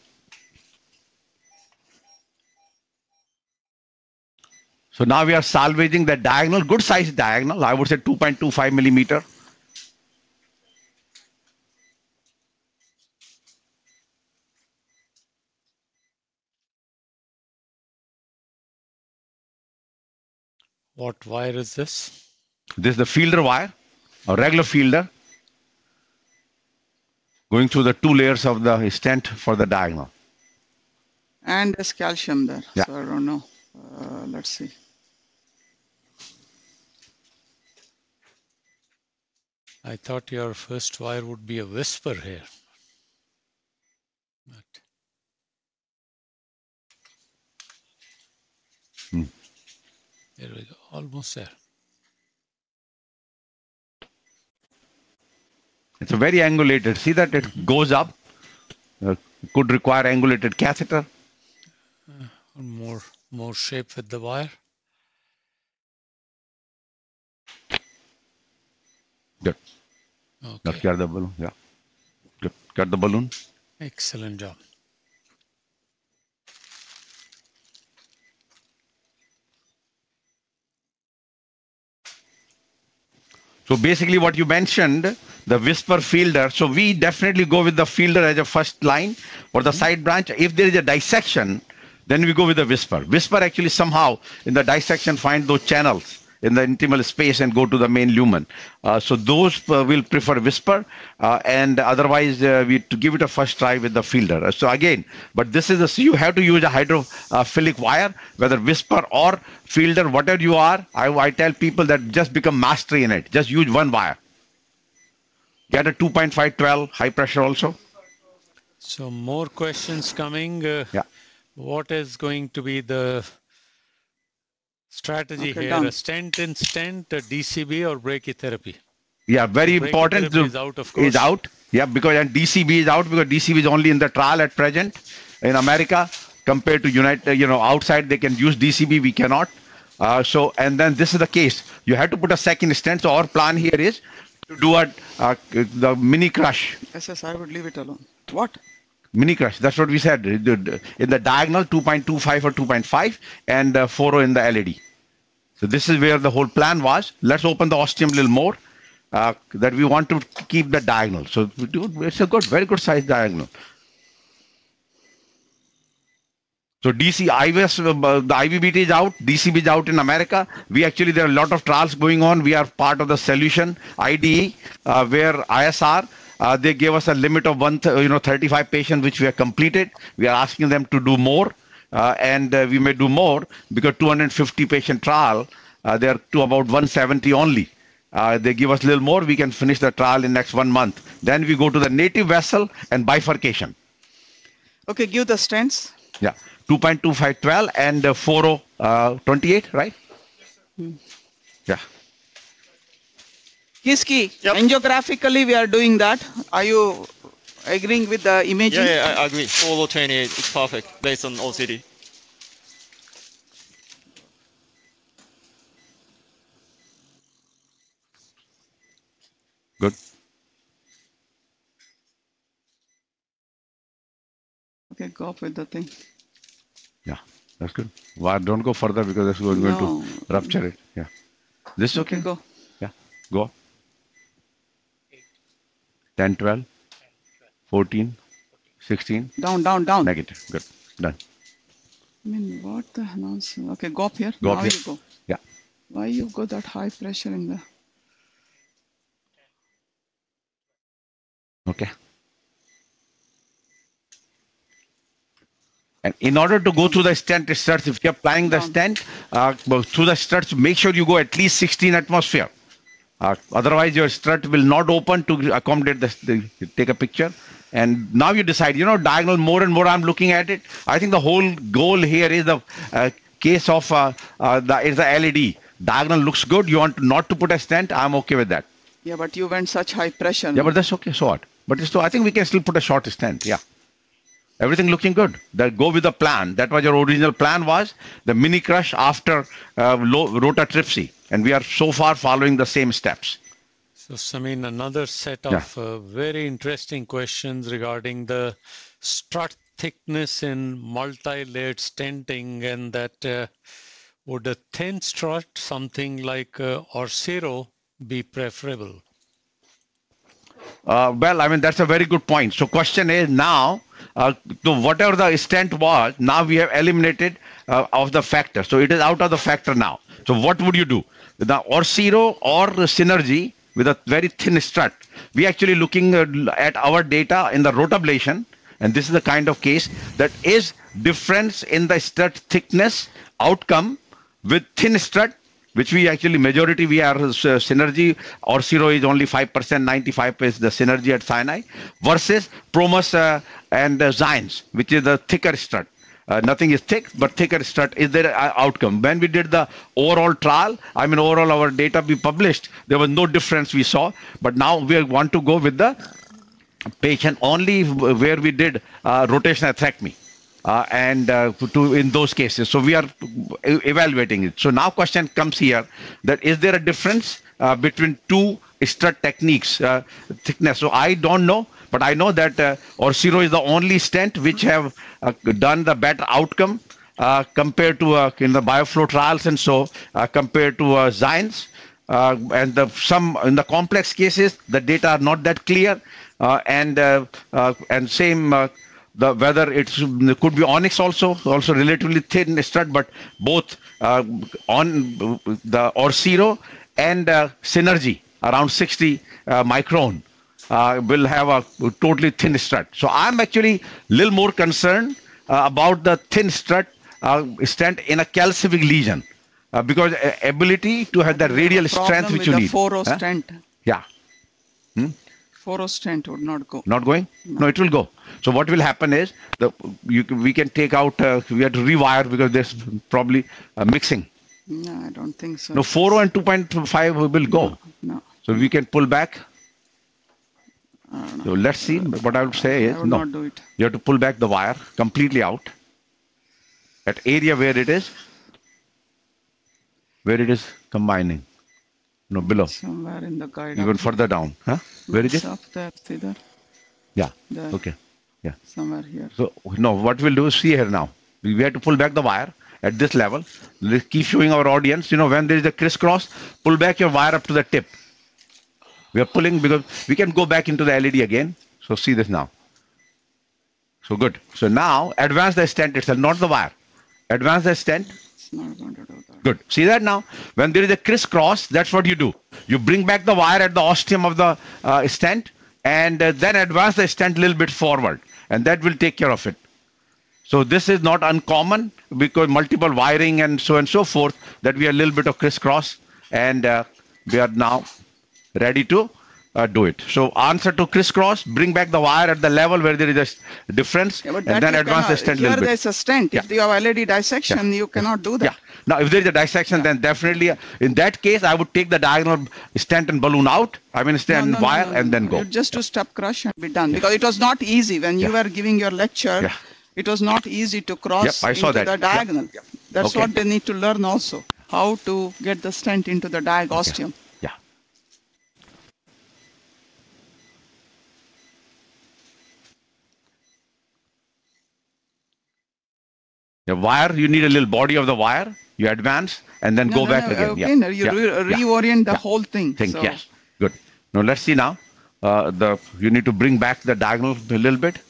S2: So now we are salvaging the diagonal, good size diagonal. I would say 2.25 millimeter.
S1: What wire is this?
S2: This is the fielder wire, a regular fielder, going through the two layers of the stent for the diagonal.
S3: And there's calcium there.
S2: Yeah.
S3: So I don't know. Uh, let's see.
S1: I thought your first wire would be a whisper here. But
S2: Hmm.
S1: There we go, almost there.
S2: It's a very angulated. See that it goes up. Uh, could require angulated catheter.
S1: More, more shape with the wire. Okay,
S2: cut the balloon. Yeah. Good. Cut the balloon.
S1: excellent job.
S2: So basically what you mentioned, the whisper fielder. So we definitely go with the fielder as a first line or the hmm. side branch. If there is a dissection, then we go with the whisper. Whisper actually somehow in the dissection find those channels in the intimal space and go to the main lumen. Uh, so those uh, will prefer whisper uh, and otherwise uh, we to give it a first try with the fielder. So again, but this is a, you have to use a hydrophilic wire, whether whisper or fielder, whatever you are. I, I tell people that just become mastery in it. Just use one wire. Get a 2.512 high pressure also.
S1: So more questions coming. Uh,
S2: Yeah.
S1: What is going to be the strategy
S3: Okay,
S1: here?
S3: done.
S1: A stent in stent, a DCB or brachytherapy?
S2: Yeah, very important.
S1: Brachytherapy
S2: to-
S1: is out, of
S2: Is out. Yeah, because and DCB is out because DCB is only in the trial at present in America compared to United. You know, outside they can use DCB, we cannot. Uh, so and then this is the case. You have to put a second stent. So our plan here is to do a uh, the mini crush.
S3: SS, I would leave it alone. What?
S2: Mini crush. That's what we said. In the diagonal, 2.25 or 2.5, and uh, 4 in the LAD. So this is where the whole plan was. Let's open the ostium a little more. Uh, that we want to keep the diagonal. So it's a good, very good size diagonal. So DC IVS, uh, the IVBT is out, DCB is out in America. We actually, there are a lot of trials going on. We are part of the solution IDE, uh, where ISR, uh, they gave us a limit of one, th- you know, 35 patients, which we have completed. We are asking them to do more, uh, and uh, we may do more because 250 patient trial, uh, they are to about 170 only. Uh, they give us a little more, we can finish the trial in next one month. Then we go to the native vessel and bifurcation.
S3: Okay, give the stents.
S2: Yeah, 2.2512 and uh, 40, uh, 28, right? Yeah.
S3: Kiski,
S4: Yep.
S3: angiographically we are doing that. Are you agreeing with the imaging?
S4: Yeah, yeah, I agree. Follow 28 is perfect based on OCT.
S2: Good.
S3: Okay, go up with the thing.
S2: Yeah, that's good. Well, don't go further because that's going, going
S3: No.
S2: to rupture it. Yeah. This is okay?
S3: Okay, go.
S2: Yeah, go. up. 10, 12, 14, 16,
S3: Down, down, down.
S2: negative. Good. Done.
S3: I mean, what the nonsense? Okay, go up here.
S2: Go
S3: now
S2: up
S3: you
S2: here.
S3: go.
S2: Yeah.
S3: Why you got that high pressure in the?
S2: Okay. And in order to go through the stent struts, if you're applying the stent uh, through the struts, make sure you go at least 16 atmosphere. Uh, otherwise, your strut will not open to accommodate the, the. Take a picture. And now you decide, you know, diagonal more and more I'm looking at it. I think the whole goal here is the uh, case of uh, uh, the, is the LAD. Diagonal looks good. You want not to put a stent. I'm okay with that.
S3: Yeah, but you went such high pressure.
S2: Yeah, but that's okay. So what? But it's, so I think we can still put a short stent. Yeah. Everything looking good. That go with the plan. That was your original plan was the mini crush after uh, low, rotatripsy, and we are so far following the same steps.
S1: So, Samin, another set
S2: Yeah.
S1: of uh, very interesting questions regarding the strut thickness in multi-layered stenting and that uh, would a thin strut, something like uh, Orsiro, be preferable?
S2: Uh, well, I mean, that's a very good point. So question is now, uh, so whatever the stent was, now we have eliminated uh, of the factor. So it is out of the factor now. So what would you do? The Orsiro or Synergy with a very thin strut. We actually looking at our data in the rotablation, and this is the kind of case that is difference in the strut thickness outcome with thin strut which we actually majority we are uh, synergy Orsiro is only 5% 95 is the synergy at Sinai versus Promus uh, and uh, Xience which is the thicker strut uh, nothing is thick but thicker strut is there outcome when we did the overall trial i mean overall our data we published there was no difference we saw but now we want to go with the patient only where we did uh, rotational atherectomy uh, and uh, to in those cases. So we are evaluating it. So now question comes here that is there a difference uh, between two strut techniques uh, thickness? So I don't know, but I know that uh, Orsiro is the only stent which have uh, done the better outcome uh, compared to uh, in the bioflow trials and so uh, compared to uh, Xience. Uh, and the, some in the complex cases the data are not that clear and and same the whether it could be onyx also also relatively thin strut but both on the orsiro and synergy around 60 uh, micron uh, will have a totally thin strut so i'm actually a little more concerned uh, about the thin strut uh, stent in a calcific lesion uh, because uh, ability to have the radial strength which you
S3: the
S2: need
S3: 4
S2: Huh?
S3: stent.
S2: yeah
S3: 4 stent would not go.
S2: not going no it will go so what will happen is the you we can take out uh, we have to rewire because there's probably uh, mixing
S3: No, I don't think so.
S2: no 4 and 2.5 will go
S3: No,
S2: so we can pull back
S3: I don't know.
S2: So let's see what i would say is
S3: would
S2: no
S3: not do it.
S2: you have to pull back the wire completely out at area where it is where it is combining no below
S3: Somewhere in the guide.
S2: even further down huh where is it
S3: Up there, see there?
S2: yeah
S3: There.
S2: okay yeah
S3: Somewhere here.
S2: So no, what we'll do is see here now. We we have to pull back the wire at this level. Let's keep showing our audience. You know, when there is a crisscross, pull back your wire up to the tip. We are pulling because we can go back into the LAD again. So see this now. So good. So now advance the stent itself, not the wire. Advance the stent.
S3: It's not going to do that.
S2: Good. See that now? When there is a crisscross, that's what you do. You bring back the wire at the ostium of the uh, stent and uh, then advance the stent a little bit forward, and that will take care of it. So this is not uncommon because multiple wiring and so and so forth that we are a little bit of crisscross, and uh, we are now ready to uh, do it. So answer to crisscross, bring back the wire at the level where there is a difference,
S3: Yeah,
S2: and then advance the stent a little bit.
S3: there's a stent. If you have LAD dissection, you cannot do that.
S2: Yeah. Now, if there is a dissection, then definitely, uh, in that case, I would take the diagonal stent and balloon out. I mean, stent
S3: no, no,
S2: wire
S3: no,
S2: and then go.
S3: Just to step crush and be done because it was not easy when you
S2: Yeah.
S3: were giving your lecture.
S2: Yeah.
S3: It was not easy to cross
S2: Yep, I saw
S3: into
S2: that.
S3: the
S2: Yeah.
S3: diagonal. That's
S2: Okay.
S3: what they need to learn also. How to get the stent into the diagostium.
S2: Yeah. The wire, you need a little body of the wire. You advance and then
S3: No,
S2: go
S3: no,
S2: back
S3: no,
S2: again.
S3: again,
S2: yeah.
S3: you
S2: yeah.
S3: re-
S2: yeah.
S3: reorient the
S2: Yeah.
S3: whole thing.
S2: Think
S3: So-
S2: yes. Good. Now let's see now. Uh, the you need to bring back the diagonal a little bit.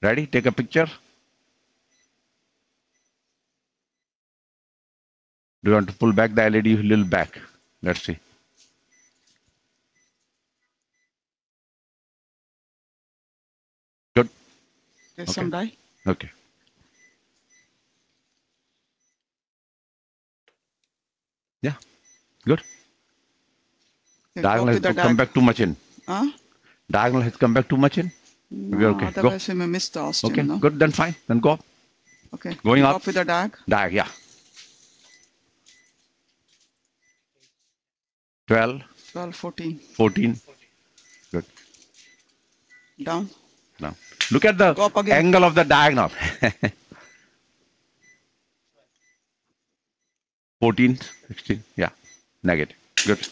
S2: Ready? Take a picture. Do you want to pull back the LAD a little back? Let's see. Good. Okay.
S3: some dye.
S2: Okay. Yeah. Good.
S3: Okay,
S2: Diagonal has come back too much in.
S3: Huh?
S2: Diagonal has come back too much in. We're
S3: No,
S2: okay. Go.
S3: We may miss the ostium.
S2: Okay.
S3: no?
S2: Good. Then fine. Then go up.
S3: Okay.
S2: Going
S3: go
S2: up.
S3: with the diag.
S2: Diag. Yeah. 12,
S3: 12, 14.
S2: 14. Good.
S3: Down.
S2: Now look at the
S3: Go up again.
S2: angle of the diagonal. 14, 16. Yeah. Negative. Good.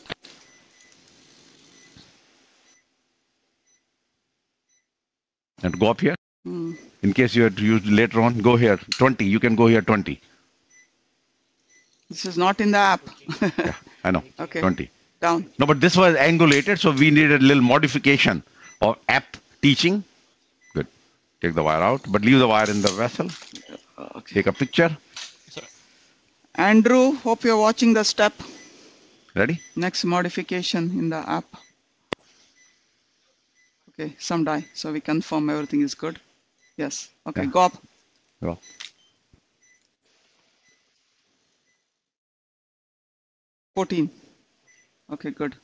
S2: And go up here.
S3: Hmm.
S2: In case you have to use later on, go here 20. You can go here 20.
S3: This is not in the app.
S2: Yeah, I know.
S3: Okay.
S2: 20.
S3: Down.
S2: No, but this was angulated, so we needed a little modification of app teaching. Good. Take the wire out, but leave the wire in the vessel.
S3: Uh, okay.
S2: Take a picture.
S3: Andrew, hope you're watching the step.
S2: Ready?
S3: Next modification in the app. Okay, some dye. So we confirm everything is good. Yes. Okay,
S2: Yeah.
S3: go up.
S2: Go.
S3: Fourteen. Okay, good.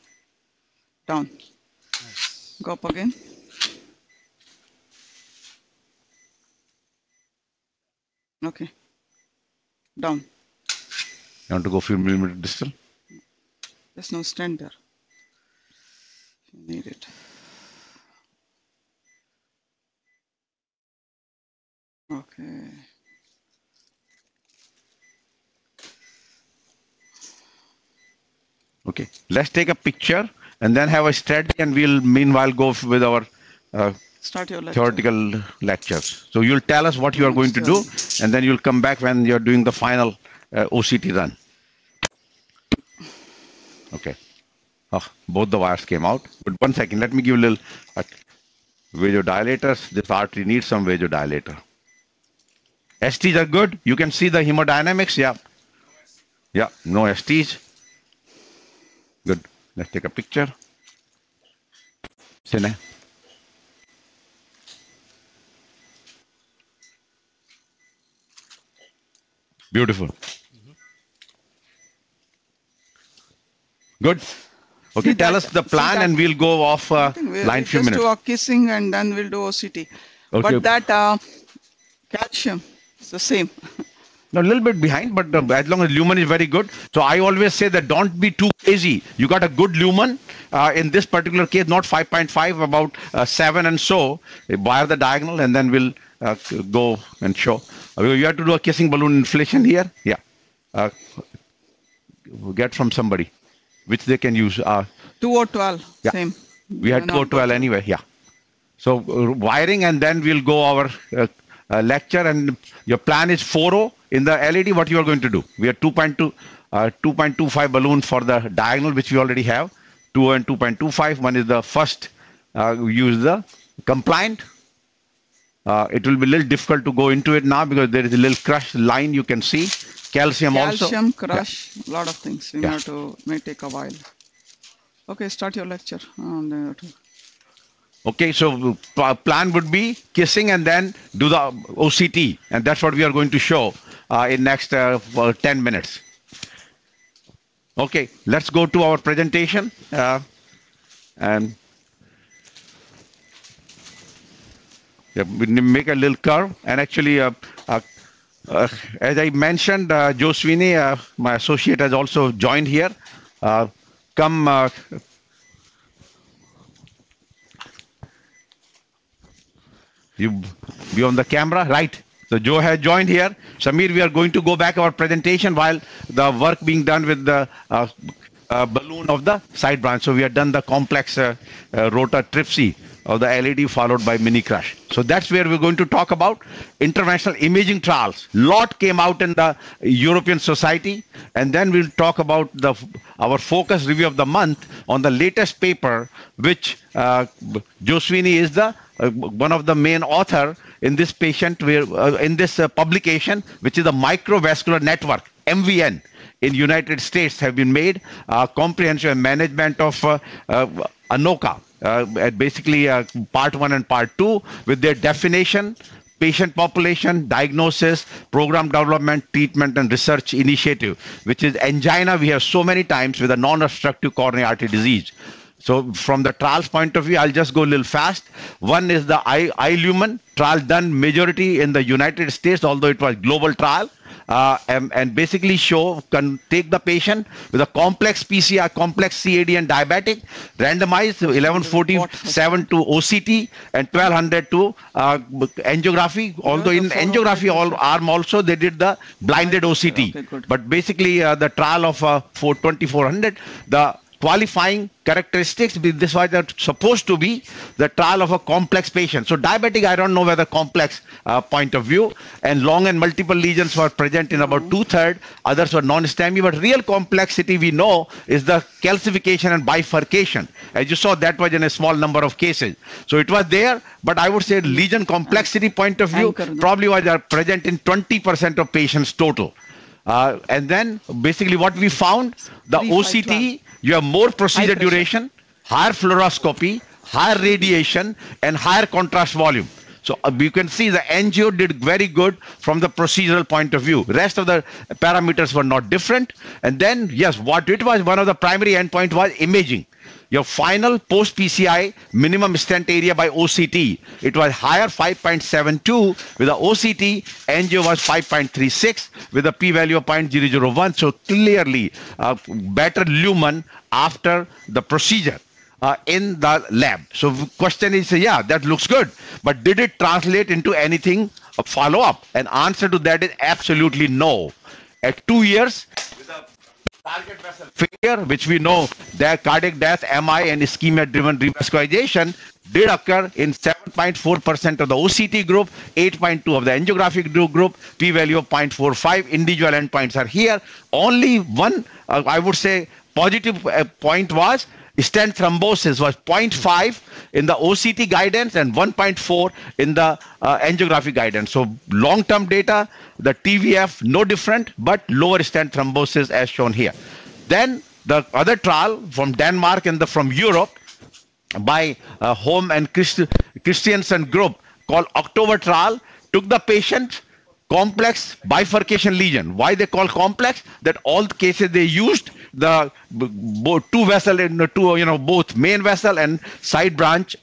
S3: Down. Go up again. Okay. Down.
S2: You want to go few millimeter distal?
S3: There's no stand there. You need it. Okay.
S2: Okay. Let's take a picture and then have a study, and we'll meanwhile go with our uh,
S3: lecture.
S2: theoretical lectures. So you'll tell us what you are going to do, and then you'll come back when you're doing the final uh, OCT run. Okay. Oh, both the wires came out. But one second, let me give a little uh, vasodilators. This artery needs some vasodilator. STs are good. You can see the hemodynamics. Yeah. Yeah, no STs. Good. Let's take a picture. Sine. Beautiful. Good. Okay, tell us the plan and we'll go off uh, line
S3: we'll
S2: few
S3: just
S2: minutes.
S3: do a kissing and then we'll do OCT.
S2: Okay.
S3: But that uh, calcium is the same.
S2: No, a little bit behind, but uh, as long as lumen is very good. So I always say that don't be too crazy. You got a good lumen. Uh, in this particular case, not 5.5, about uh, 7 and so. Wire the diagonal and then we'll uh, go and show. Uh, you have to do a kissing balloon inflation here. Yeah. Uh, get from somebody, which they can use. Uh,
S3: 2 or 12,
S2: Yeah.
S3: same.
S2: we had
S3: Not
S2: 2 12 anyway, yeah. So uh, wiring and then we'll go our uh, uh, lecture and your plan is 4 in the LAD, what you are going to do? We are 2.2, uh, 2.25 balloon for the diagonal, which we already have. 2 and 2.25. One is the first, uh, use the compliant. Uh, it will be a little difficult to go into it now because there is a little crush line you can see. Calcium, also.
S3: Calcium, crush, a lot of things. We
S2: Yeah.
S3: have to, may take a while. Okay, start your lecture. And then you have to-
S2: Okay, so uh, plan would be kissing and then do the OCT, and that's what we are going to show uh, in next uh, 10 minutes. Okay, let's go to our presentation uh, and yeah, make a little curve and actually uh, uh, uh, as I mentioned, uh, Joe Sweeney, uh, my associate, has also joined here. Uh, come uh, You be on the camera, right? So Joe has joined here. Samin, we are going to go back our presentation while the work being done with the balloon of the side branch. So we have done the complex RotaTripsy of the LAD followed by mini crush. So that's where we're going to talk about international imaging trials. Lot came out in the European Society, and then we'll talk about the our focus review of the month on the latest paper, which uh, Joe Sweeney is the uh, one of the main author in this patient where uh, in this uh, publication, which is the microvascular network (MVN) in United States, have been made uh, comprehensive management of uh, uh, ANOCA, uh, basically uh, part one and part two with their definition, patient population, diagnosis, program development, treatment, and research initiative, which is angina we have so many times with a non-obstructive coronary artery disease. So from the trials point of view, I'll just go a little fast. One is the I, trial done majority in the United States, although it was global trial. Uh, and, and basically show, can take the patient with a complex PCI, complex CAD and diabetic, randomized 1140, 7 to OCT and 1200 to uh, angiography. Although in angiography all, arm also, they did the blinded OCT.
S3: Okay.
S2: But basically, uh, the trial of uh, 2400, the qualifying characteristics. This was supposed to be the trial of a complex patient. So diabetic, I don't know whether complex uh, point of view, and long and multiple lesions were present in about two-thirds. Others were non-STEMI, but real complexity we know is the calcification and bifurcation. As you saw, that was in a small number of cases. So it was there, but I would say lesion complexity point of view probably was present in 20% of patients total. Uh, and then basically what we found, the OCT, you have more procedure duration, higher fluoroscopy, higher radiation, and higher contrast volume. So uh, you can see the angio did very good from the procedural point of view. Rest of the parameters were not different. And then, yes, what it was, one of the primary endpoint was imaging. Your final post PCI minimum stent area by OCT, it was higher 5.72 with the OCT, angio was 5.36 with a p-value of 0.001. So clearly uh, better lumen after the procedure uh, in the lab. So question is, yeah, that looks good, but did it translate into anything a follow up? And answer to that is absolutely no. At two years, with a target vessel failure, which we know that cardiac death, MI, and ischemia-driven revascularization did occur in 7.4% of the OCT group, 8.2 of the angiographic group, p-value of 0.45. Individual endpoints are here. Only one, uh, I would say, positive uh, point was stent thrombosis was 0.5 in the OCT guidance and 1.4 in the uh, angiographic guidance. So long-term data, the TVF no different, but lower stent thrombosis as shown here. Then the other trial from Denmark and the, from Europe by uh, Holm and Christ- Christiansen group called October trial took the patient complex bifurcation lesion. Why they call complex? That all the cases they used the two vessel in the two you know both main vessel and side branch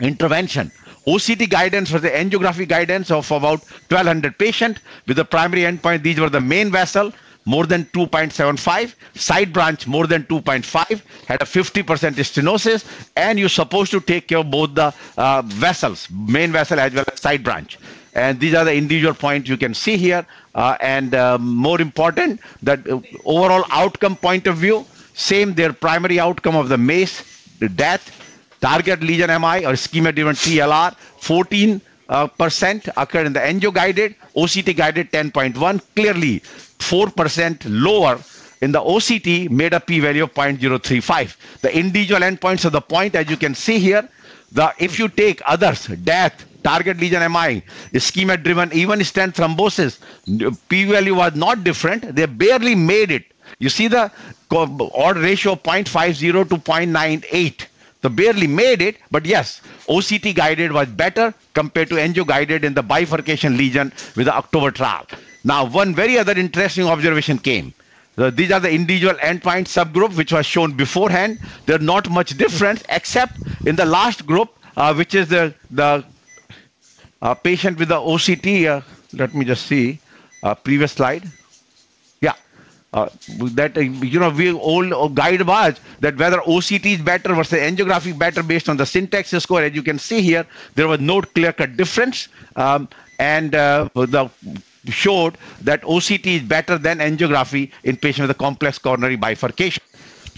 S2: intervention. OCT guidance was the angiography guidance of about 1200 patient with the primary endpoint. These were the main vessel more than 2.75, side branch more than 2.5, had a 50% stenosis, and you're supposed to take care of both the uh, vessels, main vessel as well as side branch. And these are the individual points you can see here. Uh, and uh, more important, that uh, overall outcome point of view, same their primary outcome of the MACE, the death, target lesion MI or ischemia driven TLR, 14 uh, percent occurred in the angio guided, OCT guided 10.1, clearly 4% lower in the OCT made a p-value of 0.035. The individual endpoints of the point, as you can see here, the if you take others, death, target lesion MI, ischemia driven, even stent thrombosis, p-value was not different. They barely made it. You see the odd ratio of 0.50 to 0.98. So barely made it, but yes, OCT guided was better compared to angio guided in the bifurcation lesion with the October trial. Now, one very other interesting observation came. So these are the individual endpoint subgroup which was shown beforehand. They're not much different except in the last group, uh, which is the the uh, patient with the OCT. Uh, let me just see. Uh, previous slide. Yeah. Uh, that you know we all guide was that whether OCT is better versus angiographic better based on the syntax score. As you can see here, there was no clear-cut difference, um, and the showed that OCT is better than angiography in patients with a complex coronary bifurcation.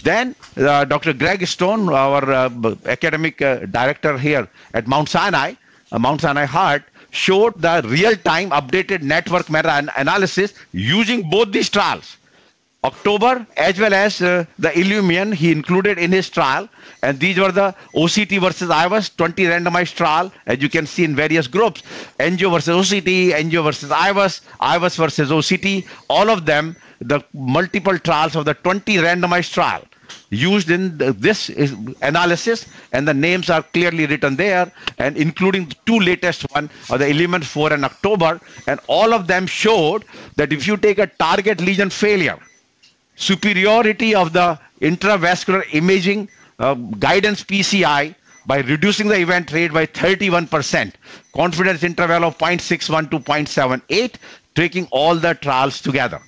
S2: Then uh, Dr. Greg Stone, our uh, academic uh, director here at Mount Sinai, Mount Sinai Heart, showed the real-time updated network meta analysis using both these trials. October as well as uh, the ILUMIEN he included in his trial and these were the OCT versus IVUS 20 randomized trial as you can see in various groups angio versus OCT angio versus IVUS IVUS versus OCT all of them the multiple trials of the 20 randomized trial used in the, this is analysis and the names are clearly written there and including the two latest one are the ILUMIEN 4 and October and all of them showed that if you take a target lesion failure superiority of the intravascular imaging uh, guidance PCI by reducing the event rate by 31%, confidence interval of 0.61 to 0.78, taking all the trials together.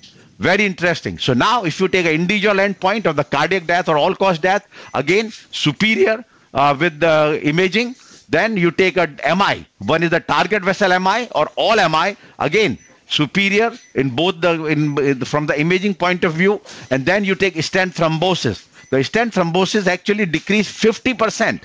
S2: Very interesting. So now if you take an individual endpoint of the cardiac death or all-cause death, again, superior uh, with the imaging, then you take a MI. One is the target vessel MI or all MI. Again, superior in both the in, from the imaging point of view and then you take stent thrombosis the stent thrombosis actually decreased 50%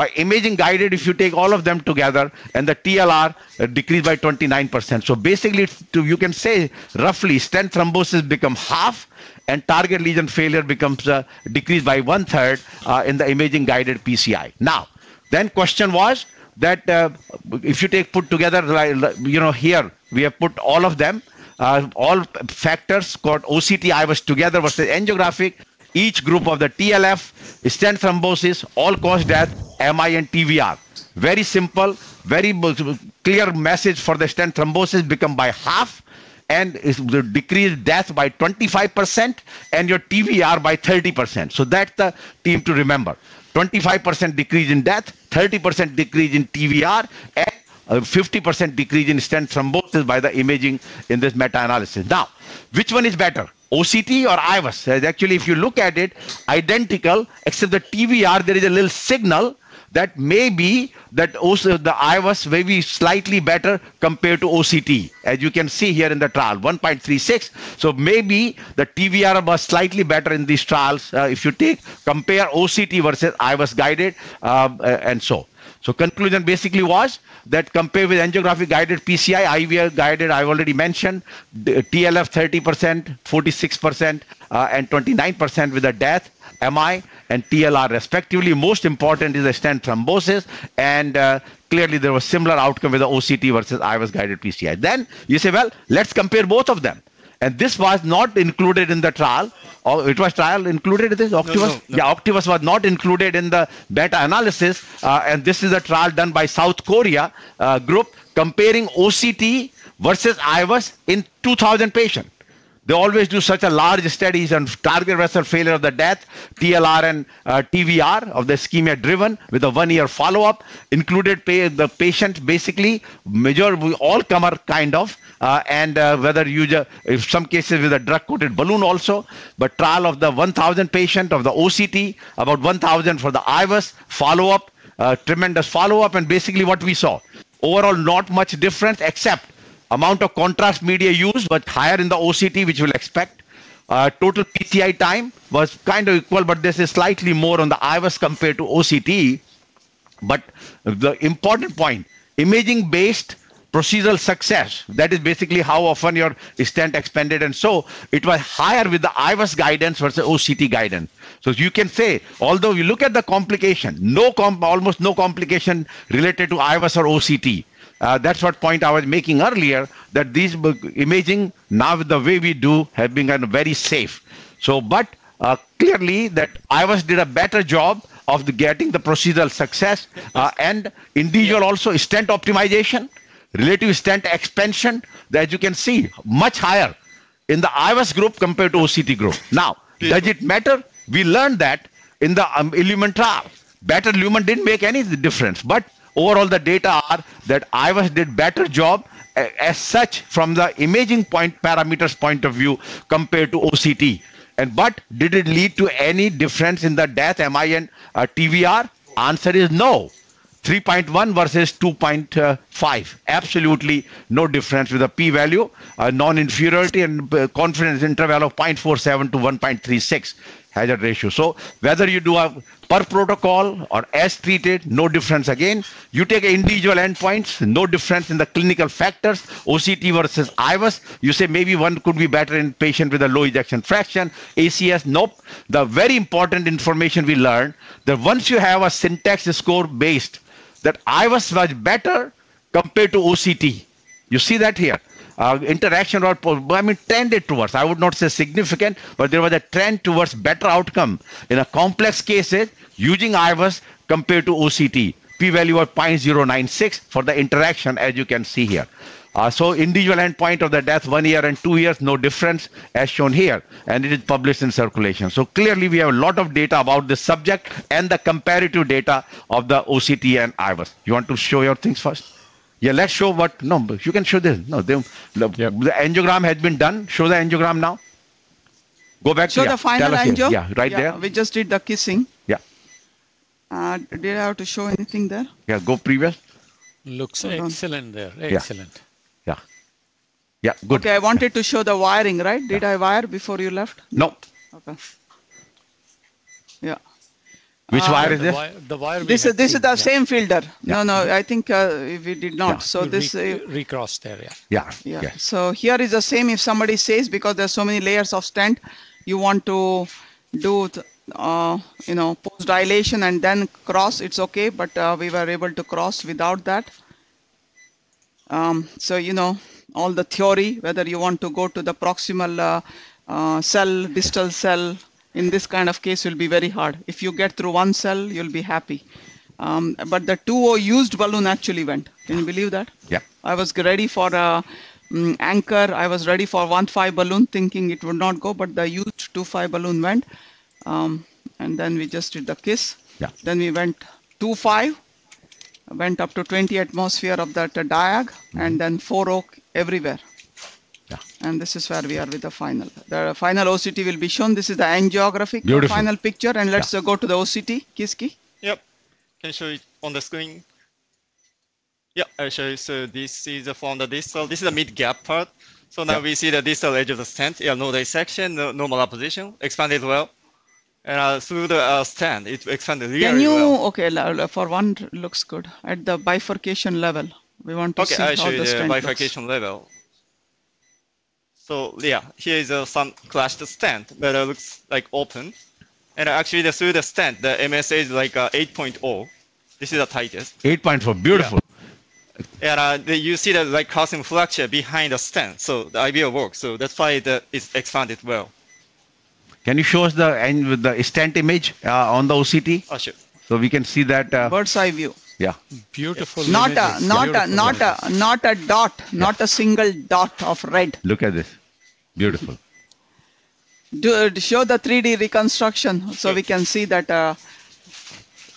S2: by imaging guided if you take all of them together and the TLR decreased by 29%. So basically to, you can say roughly stent thrombosis become half and target lesion failure becomes uh, decreased by one third uh, in the imaging guided PCI. Now, then question was that uh, if you take put together, like, you know, here we have put all of them, uh, all factors called OCT IVUS together versus angiographic, each group of the TLF, stent thrombosis, all cause death, MI and TVR. Very simple, very clear message for the stent thrombosis become by half and the decreased death by 25% and your TVR by 30%. So that's the team to remember. 25% decrease in death, 30% decrease in TVR, and uh, 50% decrease in stent thrombosis by the imaging in this meta-analysis. Now, which one is better? OCT or IVUS? Actually, if you look at it, identical, except the TVR, there is a little signal that may be that also the IVUS may be slightly better compared to OCT, as you can see here in the trial, 1.36. So maybe the TVR was slightly better in these trials uh, if you take compare OCT versus IVUS guided um, uh, and so. So conclusion basically was that compared with angiographic guided PCI, IVR guided, I've already mentioned, TLF 30%, 46%, uh, and 29% with the death, MI, and TLR respectively. Most important is the stent thrombosis, and uh, clearly there was similar outcome with the OCT versus IVUS guided PCI. Then you say, well, let's compare both of them. And this was not included in the trial. Or it was trial included in this Octivus?
S4: no, no.
S2: Yeah, Octivus was not included in the meta-analysis. Uh, and this is a trial done by South Korea uh, group comparing OCT versus IVUS in 2,000 patients. They always do such a large studies on target vessel failure of the death, TLR and uh, TVR of the ischemia driven with a one year follow up. Included pay, the patient basically, major, all comer kind of, uh, and uh, whether you, if some cases with a drug coated balloon also, but trial of the 1000 patient of the OCT, about 1000 for the IVUS, follow up, uh, tremendous follow up, and basically what we saw. Overall, not much difference except amount of contrast media used was higher in the OCT, which we'll expect. Uh, total PCI time was kind of equal, but this is slightly more on the IVUS compared to OCT. But the important point, imaging based procedural success, that is basically how often your stent expanded. And so it was higher with the IVUS guidance versus OCT guidance. So you can say, although you look at the complication, no almost no complication related to IVUS or OCT. Uh, that's what point I was making earlier that these imaging now the way we do have been very safe. So, but uh, clearly that IVUS did a better job of the getting the procedural success uh, and individual also stent optimization, relative stent expansion. As you can see, much higher in the IVUS group compared to OCT group. Now, does it matter? We learned that in the um, ILUMIEN trial. Better Lumen didn't make any difference, but overall the data are that IVUS did better job as such from the imaging point parameters point of view compared to OCT. And but did it lead to any difference in the death MI and uh, TVR? Answer is no. 3.1 versus 2.5 absolutely no difference with a p-value uh, non-inferiority and uh, confidence interval of 0.47 to 1.36 hazard ratio. So whether you do a per protocol or as treated no difference again. You take individual endpoints no difference in the clinical factors oct versus ivus you say maybe one could be better in patient with a low ejection fraction. Acs nope. The very important information we learned that once you have a syntax score based that IVUS was better compared to OCT. You see that here. Uh, interaction or I mean trended towards. I would not say significant, but there was a trend towards better outcome in a complex cases using IVUS compared to OCT. P-value of 0.096 for the interaction, as you can see here. Uh, so individual endpoint of the death one year and two years, no difference as shown here. And it is published in circulation. So clearly we have a lot of data about this subject and the comparative data of the OCT and IVUS. You want to show your things first? Yeah, let's show what, no, you can show this. No, the, the, the angiogram has been done. Show the angiogram now. Go back
S3: So
S2: to yeah,
S3: the final
S2: tell us here. Yeah, right there.
S3: We just did the kissing.
S2: Yeah,
S3: Uh, did I have to show anything there?
S2: yeah, go previous.
S1: Looks
S3: Hold on.
S1: excellent there. Excellent.
S2: Yeah. Yeah, good.
S3: Okay, I wanted to show the wiring, right? Did I wire before you left?
S2: No,
S3: Okay. Yeah.
S2: Which
S3: Uh,
S2: wire is this?
S1: wire, the wire
S3: This is this is the
S1: yeah.
S3: same fielder. No, no, I think uh, we did not.
S2: Yeah.
S3: So this.
S1: Re-
S3: Uh,
S1: recrossed there, yeah.
S2: Yeah.
S3: yeah.
S2: Yes.
S3: So here is the same. If somebody says because there's so many layers of stent, you want to do, uh, you know, post dilation and then cross. It's okay, but uh, we were able to cross without that. Um, so you know all the theory whether you want to go to the proximal uh, uh, cell, distal cell. In this kind of case, will be very hard. If you get through one cell, you'll be happy. Um, but the 2O used balloon actually went. Can you believe that?
S2: Yeah.
S3: I was ready for a mm, anchor. I was ready for 1-5 balloon, thinking it would not go, but the used 2-5 balloon went. Um, and then we just did the kiss.
S2: Yeah.
S3: Then we went 2-5, went up to 20 atmosphere of that uh, diag, and then 4 oak everywhere.
S2: Yeah.
S3: And this is where we are with the final. The final OCT will be shown. This is the angiographic
S2: Beautiful.
S3: final picture. And let's uh, go to the OCT. Kiski.
S4: Yep. Can you show it on the screen? Yeah, I'll show you. So this is the from the distal. This is the mid gap part. So now
S2: Yeah.
S4: we see the distal edge of the stent. Yeah, no dissection, no normal apposition, expanded well. And uh, through the uh, stand, it expanded really
S3: Can you,
S4: well.
S3: okay, la- la- for one looks good. At the bifurcation level, we want to
S4: Okay,
S3: see
S4: I'll
S3: how
S4: show you
S3: the
S4: the
S3: stent looks.
S4: bifurcation level. So yeah, here is a some clashed stent, but it looks like open. And actually, the, through the stent, the MSA is like uh, 8.0. This is the tightest.
S2: 8.4. Beautiful.
S4: And uh, the, you see the like calcium fracture behind the stent, so the IVL works. So that's why the, it's expanded well.
S2: Can you show us the and with the stent image uh, on the OCT
S4: Oh, sure.
S2: so we can see that? Uh,
S3: Bird's eye view.
S2: yeah.
S1: Beautiful.
S3: Not a,
S1: images,
S3: not a,
S1: beautiful
S3: not a, not a dot, not a single dot of red.
S2: Look at this. Beautiful.
S3: Do, uh, show the 3D reconstruction so we can see that uh,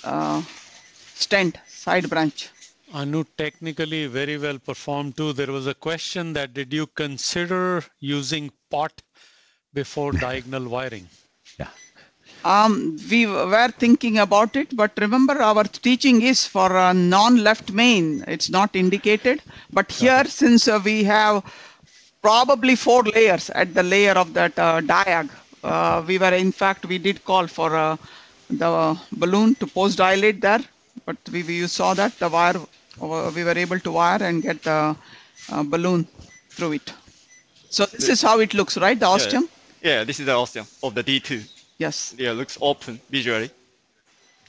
S3: uh, stent side branch.
S1: Anu, technically very well performed too. There was a question that did you consider using pot before diagonal wiring?
S2: Yeah.
S3: Um, we were thinking about it, but remember our teaching is for a non-left main. It's not indicated. But here, since uh, we have probably four layers at the layer of that uh, diag, uh, we were in fact we did call for uh, the balloon to post dilate there, but we, we saw that the wire uh, we were able to wire and get the uh, balloon through it. So this is how it looks, right? The
S4: Yeah.
S3: ostium.
S4: Yeah, this is the ostium of the D2.
S3: Yes.
S4: Yeah, looks open visually.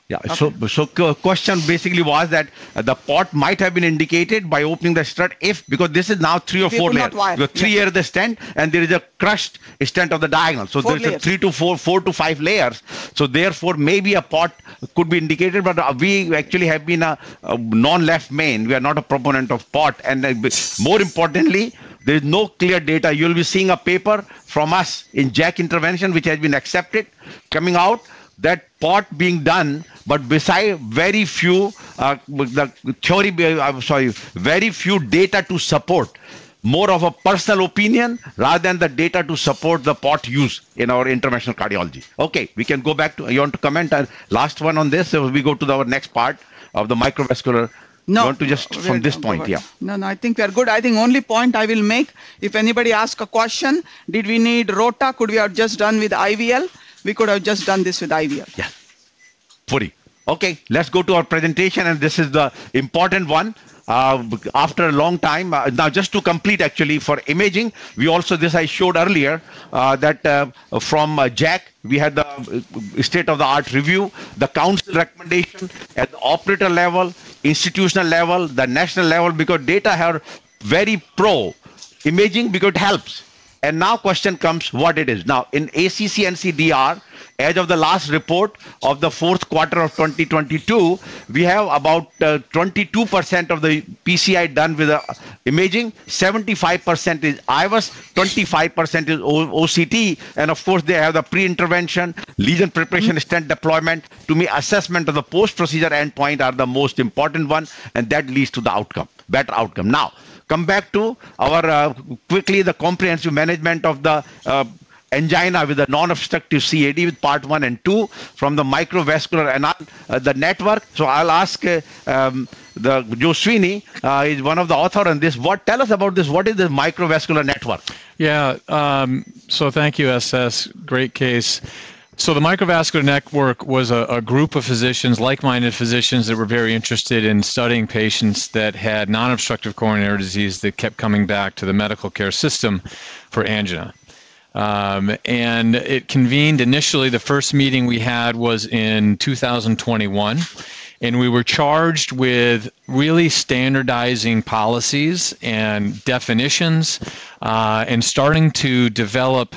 S2: Yeah. So, so question basically was that the pot might have been indicated by opening the strut if because this is now three or
S3: We
S2: four layers. Because three
S3: yeah.
S2: layer the stent and there is a crushed stent of the diagonal. So
S3: Four
S2: there's a three to four, four to five layers. So therefore maybe a pot could be indicated, but uh, we actually have been a, a non-left main. We are not a proponent of pot. And uh, more importantly, there is no clear data. You'll be seeing a paper from us in JACC intervention, which has been accepted, coming out that part being done, but beside very few uh, the theory, I'm sorry, very few data to support. More of a personal opinion rather than the data to support the pot use in our interventional cardiology. Okay, we can go back to. You want to comment? Uh, last one on this. So we go to the, our next part of the microvascular.
S3: No.
S2: You want to just from this point? Yeah.
S3: No, no, I think we are good. I think only point I will make, if anybody ask a question, did we need ROTA? Could we have just done with IVL? We could have just done this with IVL.
S2: Yeah. Puri. Okay, let's go to our presentation, and this is the important one. Uh, after a long time, uh, now just to complete actually for imaging, we also this I showed earlier uh, that uh, from uh, JACC we had the uh, state of the art review, the council recommendation at the operator level, institutional level, the national level because data are very pro imaging because it helps. And now question comes what it is. Now in ACC NCDR, as of the last report of the fourth quarter of 2022, we have about uh, 22% of the PCI done with uh, imaging, 75% is IVUS, 25% is o- OCT, and of course they have the pre-intervention, lesion preparation, stent deployment. To me, assessment of the post-procedure endpoint are the most important one, and that leads to the outcome, better outcome. Now, come back to our uh, quickly the comprehensive management of the uh, angina with the non-obstructive CAD with part one and two from the microvascular and uh, the network. So I'll ask uh, um, the Joe Sweeney uh, is one of the author on this. What tell us about this? What is the microvascular network?
S5: Yeah. Um, so thank you, SS. Great case. So the Microvascular Network was a, a group of physicians, like-minded physicians that were very interested in studying patients that had non-obstructive coronary disease that kept coming back to the medical care system for angina. Um, and it convened initially, the first meeting we had was in 2021 and we were charged with really standardizing policies and definitions uh, and starting to develop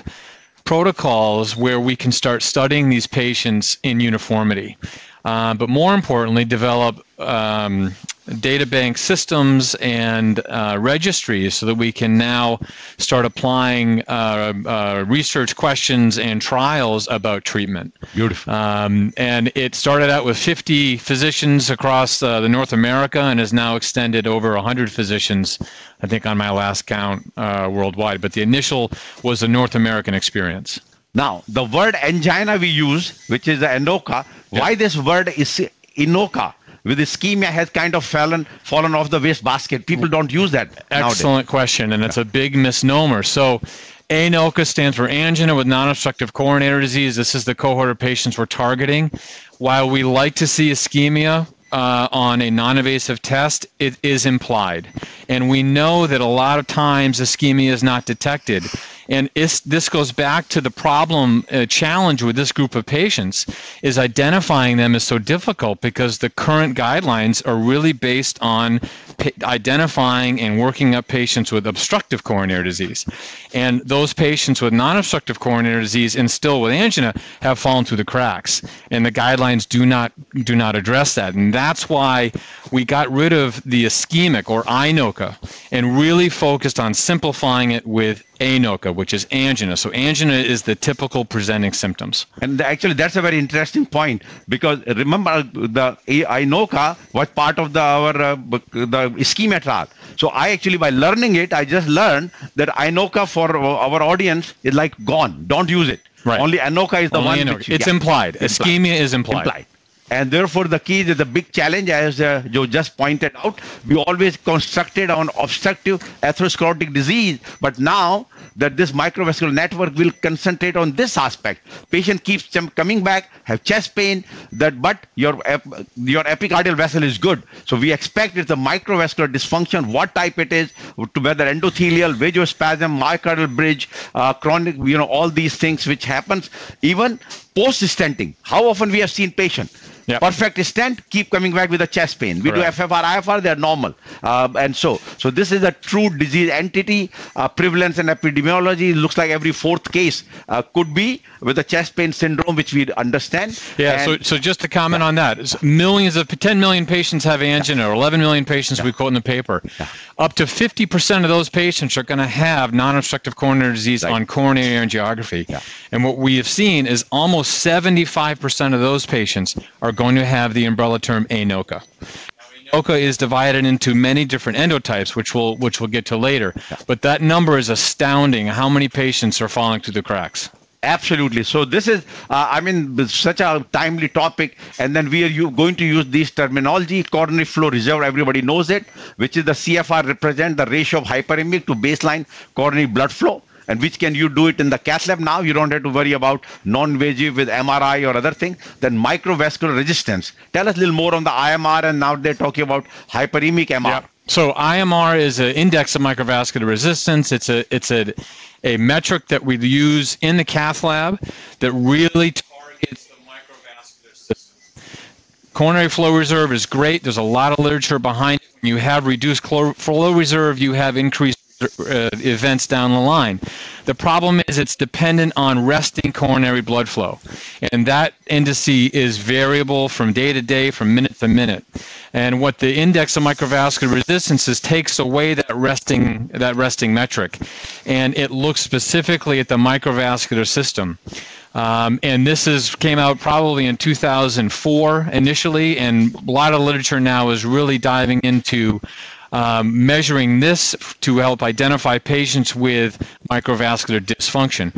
S5: protocols where we can start studying these patients in uniformity. Uh, but more importantly, develop um, data bank systems and uh, registries so that we can now start applying uh, uh, research questions and trials about treatment.
S2: Beautiful.
S5: Um, and it started out with 50 physicians across uh, the North America and has now extended over 100 physicians, I think, on my last count uh, worldwide. But the initial was a North American experience.
S2: Now, the word angina we use, which is the ANOCA,
S5: Yeah.
S2: why this word is ANOCA? With ischemia has kind of fallen fallen off the waste basket. People don't use that nowadays.
S5: Excellent question, and it's a big misnomer. So, ANOCA stands for angina with non-obstructive coronary disease. This is the cohort of patients we're targeting. While we like to see ischemia uh, on a non-invasive test, it is implied, and we know that a lot of times ischemia is not detected. And this goes back to the problem uh, challenge with this group of patients is identifying them is so difficult because the current guidelines are really based on identifying and working up patients with obstructive coronary disease. And those patients with non-obstructive coronary disease and still with angina have fallen through the cracks. And the guidelines do not do not address that. And that's why we got rid of the ischemic or INOCA and really focused on simplifying it with ANOCA, which is angina. So angina is the typical presenting symptoms.
S2: And actually, that's a very interesting point because remember the INOCA was part of the our uh, the ischemia trial. So I actually, by learning it, I just learned that INOCA for our audience is like gone. Don't use it.
S5: Right.
S2: Only ANOCA is the
S5: Only
S2: one. Which-
S5: it's
S2: yeah.
S5: implied. Ischemia is implied.
S2: implied. And therefore, the key is the big challenge, as uh, Joe just pointed out. We always constructed on obstructive atherosclerotic disease, but now that this microvascular network will concentrate on this aspect. Patient keeps com- coming back, have chest pain, that but your your epicardial vessel is good. So we expect it's a microvascular dysfunction, what type it is, whether endothelial, vasospasm, myocardial bridge, uh, chronic, you know, all these things which happens even post stenting. How often we have seen patient
S5: Yeah.
S2: perfect stent keep coming back with a chest pain. We
S5: Correct.
S2: do ffr ifr they're normal. Uh, and so so this is a true disease entity. Uh, prevalence and epidemiology looks like every fourth case uh, could be with a chest pain syndrome which we understand.
S5: Yeah,
S2: And-
S5: so, so just to comment on that, millions of 10 million patients have angina, or 11 million patients we quote in the paper. Up to 50% of those patients are going to have non-obstructive coronary disease on coronary angiography. And what we have seen is almost 75% of those patients are going to have the umbrella term ANOCA. ANOCA is divided into many different endotypes, which we'll which we'll get to later. But that number is astounding. How many patients are falling through the cracks?
S2: Absolutely. So this is, uh, I mean, such a timely topic, and then we are you, going to use this terminology, coronary flow reserve. Everybody knows it, which is the CFR represent the ratio of hyperemic to baseline coronary blood flow. And which can you do it in the cath lab now? You don't have to worry about non-invasive with MRI or other thing. Then microvascular resistance. Tell us a little more on the IMR, and now they're talking about hyperemic MR.
S5: Yep. So IMR is an index of microvascular resistance. It's a it's a a metric that we use in the cath lab that really targets the microvascular system. Coronary flow reserve is great. There's a lot of literature behind it. When you have reduced flow reserve, you have increased uh, events down the line. The problem is it's dependent on resting coronary blood flow. And that indice is variable from day to day, from minute to minute. And what the index of microvascular resistance is takes away that resting that resting metric. And it looks specifically at the microvascular system. Um, and this is came out probably in 2004 initially, and a lot of literature now is really diving into um, measuring this to help identify patients with microvascular dysfunction.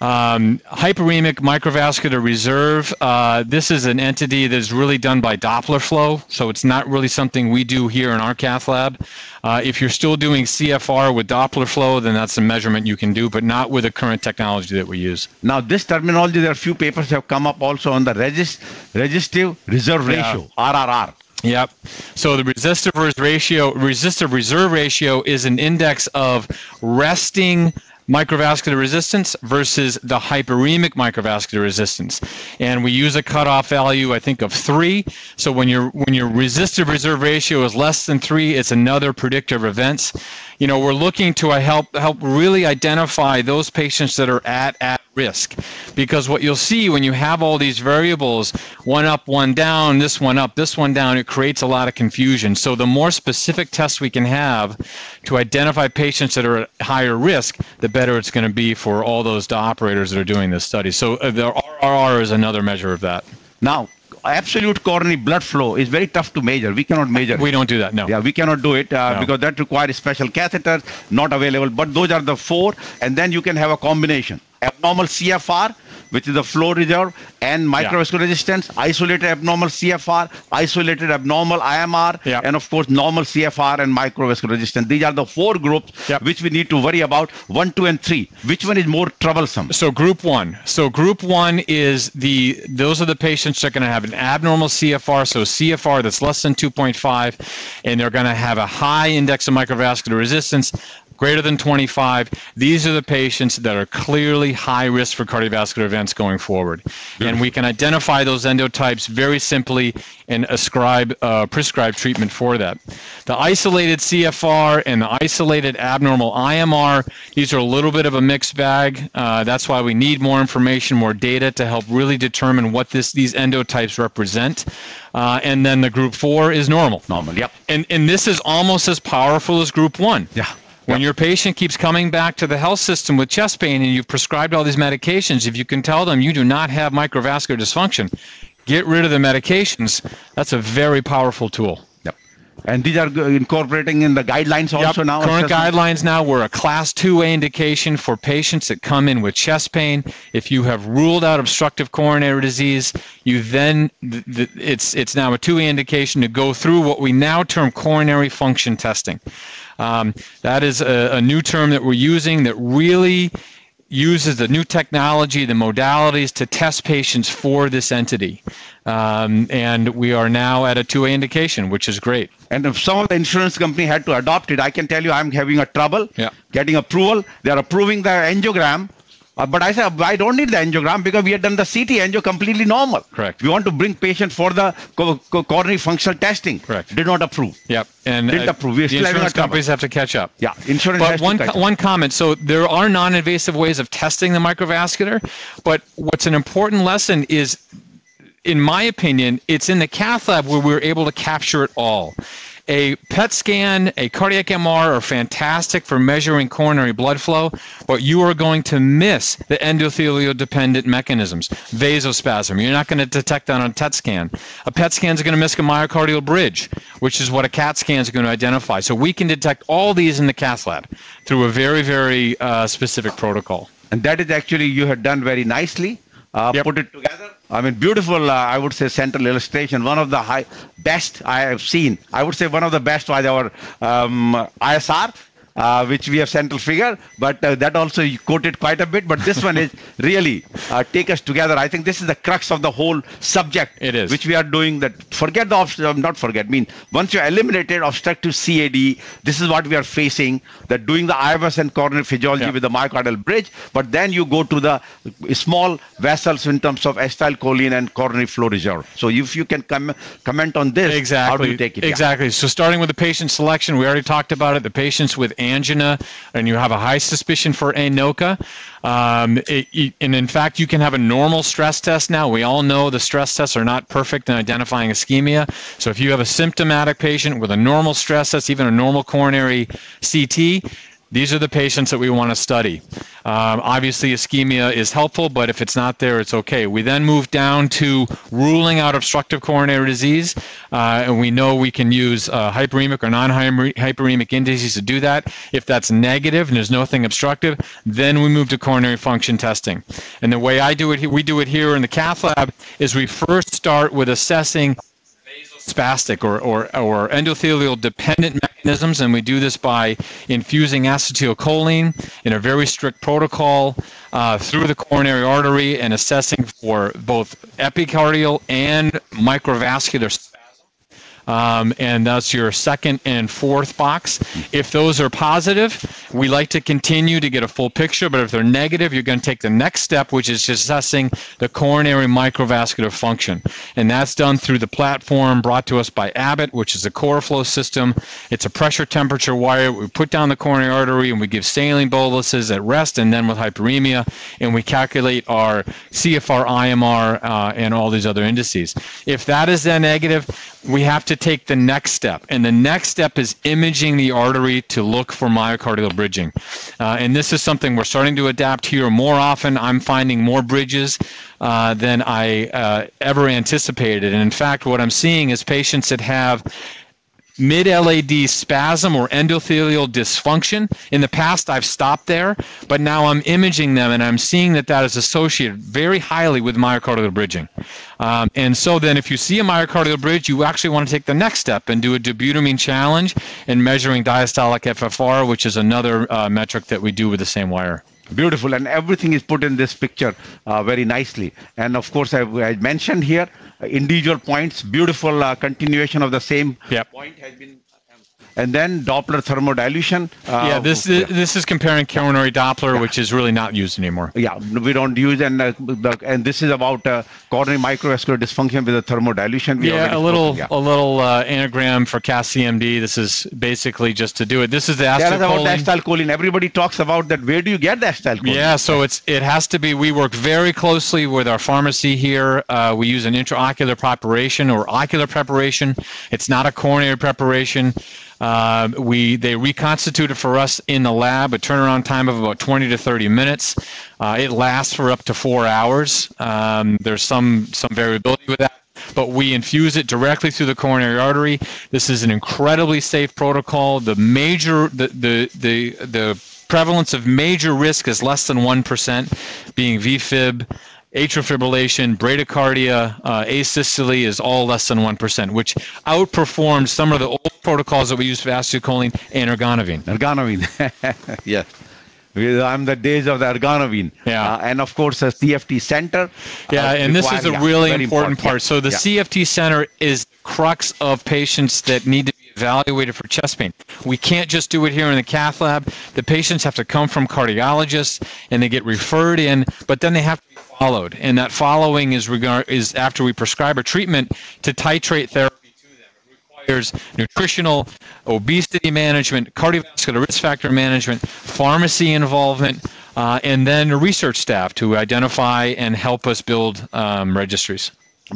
S5: Um, hyperemic microvascular reserve. Uh, this is an entity that is really done by Doppler flow, so it's not really something we do here in our cath lab. Uh, if you're still doing CFR with Doppler flow, then that's a measurement you can do, but not with the current technology that we use.
S2: Now, this terminology, there are a few papers have come up also on the regis- resistive reserve
S5: Yeah.
S2: ratio, RRR.
S5: Yep. So the resistive ratio, resistive reserve ratio, is an index of resting microvascular resistance versus the hyperemic microvascular resistance. And we use a cutoff value, I think, of three. So when your when your resistive reserve ratio is less than three, it's another predictor of events. You know, we're looking to uh, help help really identify those patients that are at at risk. Because what you'll see when you have all these variables one up one down this one up this one down it creates a lot of confusion. So the more specific tests we can have to identify patients that are at higher risk the better it's going to be for all those operators that are doing this study. So uh, the rr is another measure of that.
S2: Now, absolute coronary blood flow is very tough to measure. We cannot measure.
S5: we
S2: it.
S5: don't do that no
S2: Yeah, we cannot do it uh,
S5: No.
S2: because that requires special catheters, not available. But those are the four, and then you can have a combination: abnormal CFR, which is the flow reserve, and microvascular resistance, isolated abnormal CFR, isolated abnormal IMR,
S5: Yeah.
S2: and of course normal CFR and microvascular resistance. These are the four groups
S5: Yep.
S2: which we need to worry about: one, two, and three. Which one is more troublesome?
S5: So group one. So group one is the those are the patients that are going to have an abnormal CFR, so CFR that's less than 2.5, and they're going to have a high index of microvascular resistance greater than 25. These are the patients that are clearly high risk for cardiovascular events going forward. And we can identify those endotypes very simply and ascribe uh, prescribe treatment for that. The isolated CFR and the isolated abnormal IMR, these are a little bit of a mixed bag. Uh, that's why we need more information, more data to help really determine what this these endotypes represent. Uh, and then the group four is normal.
S2: Normal. Yep.
S5: And and this is almost as powerful as group one.
S2: Yeah.
S5: When your patient keeps coming back to the health system with chest pain and you've prescribed all these medications, if you can tell them you do not have microvascular dysfunction, get rid of the medications. That's a very powerful tool.
S2: Yep. And these are incorporating in the guidelines also
S5: Yep,
S2: now.
S5: Current guidelines now, we're a class 2A indication for patients that come in with chest pain. If you have ruled out obstructive coronary disease, you then th- th- it's it's now a 2A indication to go through what we now term coronary function testing. Um, that is a, a new term that we're using that really uses the new technology, the modalities to test patients for this entity. Um, and we are now at a 2A indication, which is great.
S2: And if some of the insurance company had to adopt it, I can tell you I'm having a trouble
S5: Yeah.
S2: getting approval. They are approving the angiogram. Uh, but I said, I don't need the angiogram because we had done the CT angio completely normal.
S5: Correct.
S2: We want to bring patient for the co- co- coronary functional testing.
S5: Correct.
S2: Did not approve.
S5: Yep, and
S2: Didn't
S5: uh,
S2: approve. We're
S5: the
S2: still
S5: insurance companies have to catch up.
S2: Yeah, insurance
S5: But one
S2: to catch
S5: co-
S2: up.
S5: one comment. So there are non-invasive ways of testing the microvascular, but what's an important lesson is, in my opinion, it's in the cath lab where we're able to capture it all. A PET scan, a cardiac MR are fantastic for measuring coronary blood flow, but you are going to miss the endothelial dependent mechanisms. Vasospasm, you're not going to detect that on a PET scan. A PET scan is going to miss a myocardial bridge, which is what a CAT scan is going to identify. So we can detect all these in the cath lab through a very, very uh, specific protocol.
S2: And that is actually you had done very nicely. Uh,
S5: Yep.
S2: Put it together. I mean, beautiful. Uh, I would say central illustration. One of the high best I have seen. I would say one of the best was our um, ISR. Uh, which we have central figure, but uh, that also you quoted quite a bit. But this one is really uh, take us together. I think this is the crux of the whole subject.
S5: It is.
S2: Which we are doing that. Forget the obst- um, not forget. I mean once you eliminated obstructive CAD, this is what we are facing. That doing the IVUS and coronary physiology
S5: Yeah.
S2: with the myocardial bridge, but then you go to the small vessels in terms of acetylcholine and coronary flow reserve. So if you can com- comment on this,
S5: Exactly.
S2: how do you take it? Yeah.
S5: Exactly. So starting with the patient selection, we already talked about it. The patients with angina, and you have a high suspicion for ANOCA. Um, it- it- and in fact, you can have a normal stress test now. We all know the stress tests are not perfect in identifying ischemia. So if you have a symptomatic patient with a normal stress test, even a normal coronary CT, these are the patients that we want to study. Um, obviously, ischemia is helpful, but if it's not there, it's okay. We then move down to ruling out obstructive coronary disease, uh, and we know we can use uh, hyperemic or non-hyperemic indices to do that. If that's negative and there's nothing obstructive, then we move to coronary function testing. And the way I do it, we do it here in the cath lab, is we first start with assessing spastic or, or, or endothelial dependent mechanisms, and we do this by infusing acetylcholine in a very strict protocol uh, through the coronary artery and assessing for both epicardial and microvascular um, and that's your second and fourth box. If those are positive, we like to continue to get a full picture, but if they're negative, you're going to take the next step, which is assessing the coronary microvascular function. And that's done through the platform brought to us by Abbott, which is a CoroFlow system. It's a pressure temperature wire. We put down the coronary artery and we give saline boluses at rest and then with hyperemia, and we calculate our CFR, IMR, uh, and all these other indices. If that is then negative, we have to take the next step. And the next step is imaging the artery to look for myocardial bridging. Uh, and this is something we're starting to adapt here more often. I'm finding more bridges uh, than I uh, ever anticipated. And in fact, what I'm seeing is patients that have mid LAD spasm or endothelial dysfunction. In the past, I've stopped there, but now I'm imaging them and I'm seeing that that is associated very highly with myocardial bridging. Um, and so then if you see a myocardial bridge, you actually want to take the next step and do a dobutamine challenge and measuring diastolic FFR, which is another uh, metric that we do with the same wire.
S2: Beautiful, and everything is put in this picture uh, very nicely. And of course, I, I mentioned here uh, individual points. Beautiful uh, continuation of the same
S5: Yep.
S2: point has been. And then Doppler thermodilution. Uh,
S5: yeah, this
S2: yeah.
S5: is, this is comparing coronary Doppler, which is really not used anymore.
S2: yeah, we don't use and uh, the, and this is about uh, coronary microvascular dysfunction with a thermodilution. We
S5: Yeah, a little
S2: yeah.
S5: a little uh, anagram for CAS-CMD. This is basically just to do it. This is the
S2: us about
S5: acetylcholine.
S2: acetylcholine. Everybody talks about that. Where do you get the acetylcholine?
S5: Yeah, so it's it has to be. We work very closely with our pharmacy here. Uh, we use an intraocular preparation or ocular preparation. It's not a coronary preparation. Uh, we they reconstitute it for us in the lab. A turnaround time of about 20 to 30 minutes. Uh, it lasts for up to four hours. Um, there's some some variability with that but we infuse it directly through the coronary artery. This is an incredibly safe protocol. The major the the the, the prevalence of major risk is less than 1%, being VFib, atrial fibrillation, bradycardia, uh, asystole is all less than 1%, which outperforms some of the old protocols that we use for acetylcholine and ergonovine.
S2: Ergonovine. yes. I'm the days of the ergonovine.
S5: Yeah.
S2: Uh, and of course, a CFT center.
S5: Yeah,
S2: uh,
S5: and this is a
S2: yeah,
S5: really
S2: very
S5: important, part.
S2: yeah,
S5: So the
S2: yeah.
S5: CFT center is the crux of patients that need to be evaluated for chest pain. We can't just do it here in the cath lab. The patients have to come from cardiologists and they get referred in, but then they have to be followed. And that following is regard is after we prescribe a treatment to titrate therapy to them. It requires nutritional, obesity management, cardiovascular risk factor management, pharmacy involvement, uh, and then research staff to identify and help us build um, registries.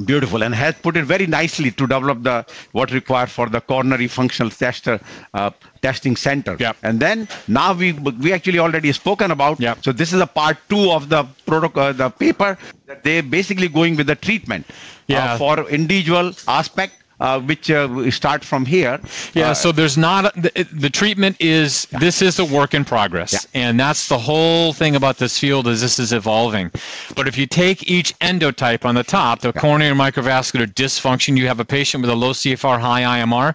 S2: Beautiful, and has put it very nicely to develop the what required for the coronary functional tester uh, testing center.
S5: Yep.
S2: And then now we we actually already spoken about.
S5: Yep.
S2: So this is a part two of the protocol, the paper that they basically going with the treatment
S5: Yeah.
S2: uh, for individual aspect. Uh, which uh, we start from here.
S5: Yeah,
S2: Uh,
S5: so there's not a, the, the treatment is this is a work in progress,
S2: Yeah.
S5: and that's the whole thing about this field is this is evolving. But if you take each endotype on the top, the coronary microvascular dysfunction, you have a patient with a low CFR, high IMR.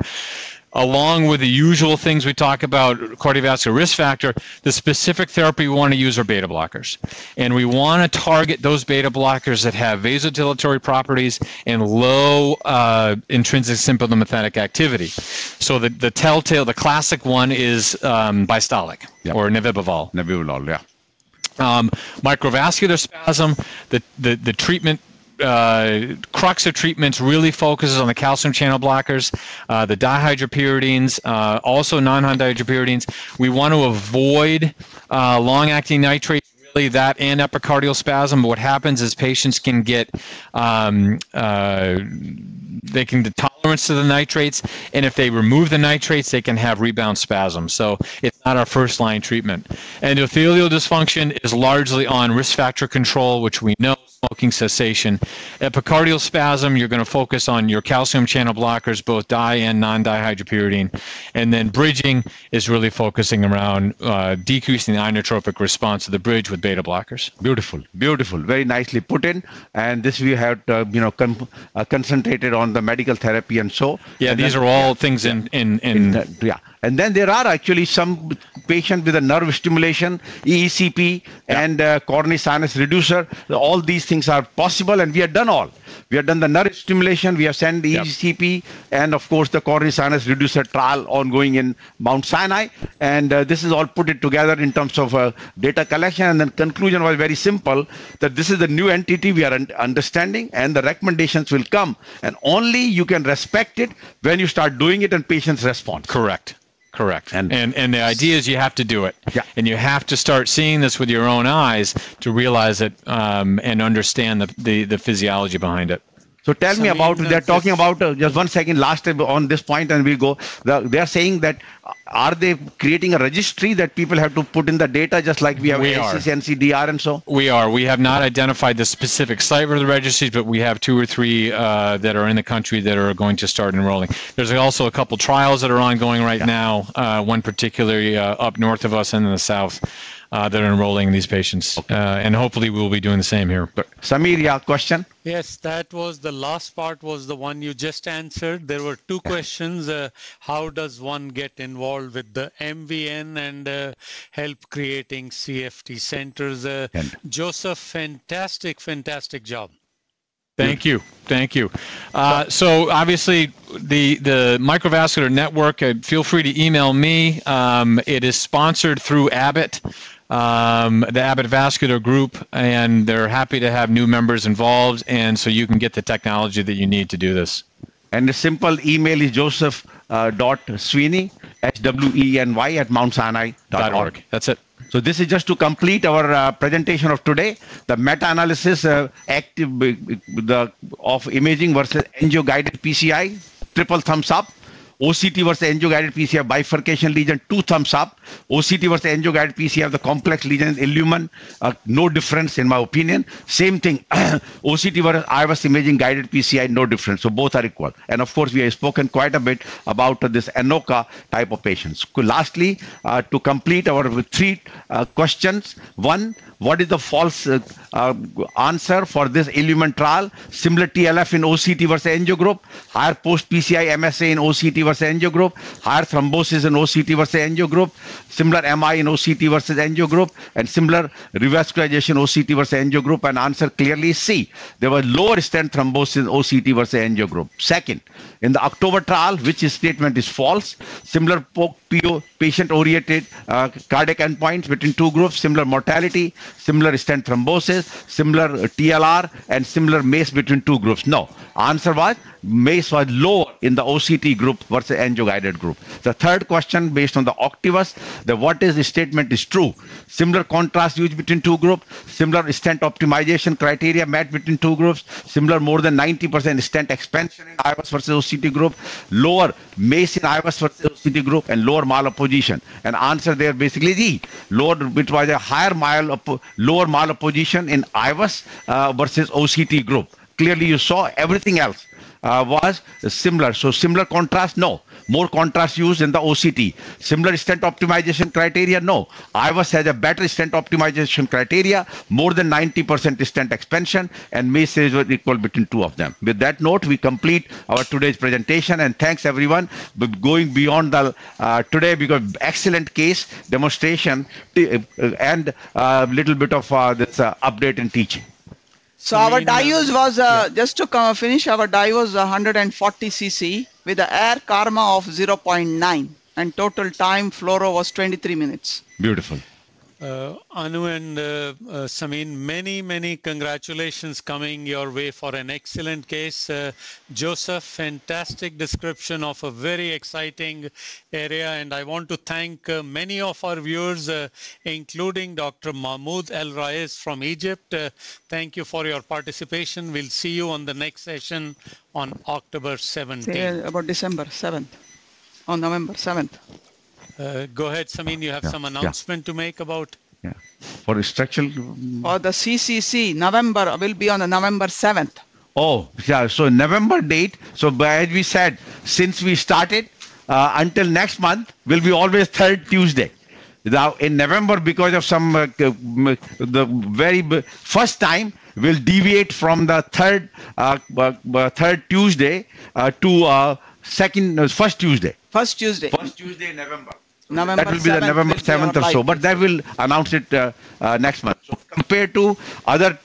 S5: Along with the usual things we talk about, cardiovascular risk factor, the specific therapy we want to use are beta blockers. And we want to target those beta blockers that have vasodilatory properties and low uh, intrinsic sympathetic activity. So the, the telltale, the classic one is um,
S2: Bystolic
S5: or Nebivolol.
S2: Nebuvolol, yeah.
S5: Um, microvascular spasm, the, the, the treatment uh, crux of treatments really focuses on the calcium channel blockers, uh, the dihydropyridines, uh, also non-dihydropyridines. We want to avoid uh, long-acting nitrates. Really, that and epicardial spasm. What happens is patients can get um, uh, they can get tolerance to the nitrates, and if they remove the nitrates, they can have rebound spasm. So it's not our first line treatment. Endothelial dysfunction is largely on risk factor control, which we know smoking cessation. Epicardial spasm, you're going to focus on your calcium channel blockers, both di and non-dihydropyridine. And then bridging is really focusing around uh, decreasing the inotropic response of the bridge with beta blockers.
S2: Beautiful, beautiful, very nicely put in. And this we have, uh, you know, con- uh, concentrated on the medical therapy and so.
S5: Yeah,
S2: And
S5: these
S2: then-
S5: are all things in in in.
S2: Uh, yeah and then there are actually some patients with a nerve stimulation eecp and uh, coronary sinus reducer. All these things are possible and we have done all. We have done the nerve stimulation we have sent eecp and of course the coronary sinus reducer trial ongoing in mount sinai. And uh, this is all put it together in terms of uh, data collection. And then conclusion was very simple that this is the new entity we are un- understanding and the recommendations will come. And only you can respect it when you start doing it and patients respond.
S5: Correct. Correct.
S2: And-
S5: And, and the idea is you have to do it.
S2: Yeah.
S5: And you have to start seeing this with your own eyes to realize it um, and understand the, the, the physiology behind it.
S2: So tell me about,
S1: uh,
S2: they're talking about, uh, just one second, last on this point and we'll go, the, they're saying that uh, are they creating a registry that people have to put in the data just like we have
S5: We are.
S2: NCDR and so?
S5: We are. We have not identified the specific site for the registries, but we have two or three uh, that are in the country that are going to start enrolling. There's also a couple trials that are ongoing right now. Uh, one particularly uh, up north of us and in the south uh, that are enrolling these patients, uh, and hopefully we'll be doing the same here. But
S2: Samir, yeah, question?
S1: Yes, that was the last part was the one you just answered. There were two questions. Uh, how does one get involved with the MVN and uh, help creating CFT centers? Uh, Joseph, fantastic, fantastic job.
S5: Thank you, thank you. Uh, so obviously, the the microvascular network. Uh, feel free to email me. Um, it is sponsored through Abbott, um, the Abbott Vascular Group, and they're happy to have new members involved. And so you can get the technology that you need to do this.
S2: And the simple email is joseph uh, dot sweeney, S-W-E-N-Y at mountsinai.org.
S5: That's it.
S2: So this is just to complete our uh, presentation of today. The meta-analysis uh, active the of imaging versus angio-guided PCI, triple thumbs up. OCT versus angio-guided PCI bifurcation lesion, two thumbs up. OCT versus angio-guided PCI, the complex lesion, ILUMIEN, uh, no difference in my opinion. Same thing, OCT versus IVUS imaging guided PCI, no difference. So both are equal. And of course, we have spoken quite a bit about uh, this ANOCA type of patients. Lastly, uh, to complete our three uh, questions. One, what is the false uh, uh, answer for this ILUMIEN trial? Similar TLF in OCT versus angio group, higher post PCI MSA in OCT versus angio group, higher thrombosis in OCT versus angio group, similar MI in OCT versus angio group, and similar revascularization OCT versus angio group. And answer clearly C. There was lower stent thrombosis in OCT versus angio group. Second, in the October trial, which statement is false, similar PO, patient-oriented uh, cardiac endpoints between two groups, similar mortality, similar stent thrombosis, similar uh, TLR, and similar MACE between two groups. No. Answer was MACE was lower in the OCT group versus angio-guided group. The third question based on the Octivus, the what is the statement is true. Similar contrast used between two groups, similar stent optimization criteria met between two groups, similar more than 90% stent expansion in IVUS versus OCT group, lower MACE in IVUS versus OCT group, and lower malopposition. And answer there basically is E. Lower, which was a higher malop- lower malopposition in IVUS uh, versus OCT group. Clearly, you saw everything else uh, was similar. So similar contrast, no. More contrast used in the OCT. Similar stent optimization criteria, no. IVUS has a better stent optimization criteria, more than 90% stent expansion, and MACE is equal between two of them. With that note, we complete our today's presentation, and thanks everyone for going beyond the uh, today because excellent case demonstration uh, and a little bit of uh, this uh, update in teaching.
S3: So our diuse was, uh, just to come finish, our dye was 140 cc with the air karma of 0.9 and total time fluoro was 23 minutes.
S2: Beautiful.
S1: Uh, Anu and uh, uh, Samin, many, many congratulations coming your way for an excellent case. Uh, Joseph, fantastic description of a very exciting area. And I want to thank uh, many of our viewers, uh, including Dr. Mahmoud El Raiz from Egypt. Thank you for your participation. We'll see you on the next session on October 17th.
S3: Say about December 7th, on November 7th.
S1: Uh, go ahead, Samin. You have
S2: Yeah,
S1: some
S2: yeah.
S1: announcement to make about
S2: Yeah. For structural.
S3: Or the CCC, November will be on the November 7th.
S2: Oh, yeah. So November date. So as we said, since we started uh, until next month, will be always third Tuesday. Now in November, because of some uh, the very b- first time, we'll deviate from the third uh, uh, uh, third Tuesday uh, to uh, second uh, first Tuesday.
S3: First Tuesday.
S2: First Tuesday in November.
S3: November
S2: that will be the November
S3: will be our
S2: 7th or so, but that will announce it uh, uh, next month. So compared to other,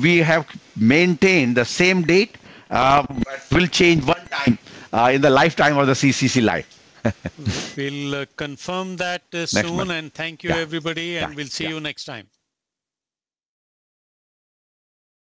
S2: we have maintained the same date, uh, will change one time uh, in the lifetime of the CCC Live.
S1: We'll uh, confirm that uh, soon
S2: month.
S1: and thank you
S2: Yeah.
S1: everybody and
S2: Yeah.
S1: we'll see
S2: Yeah.
S1: you next time.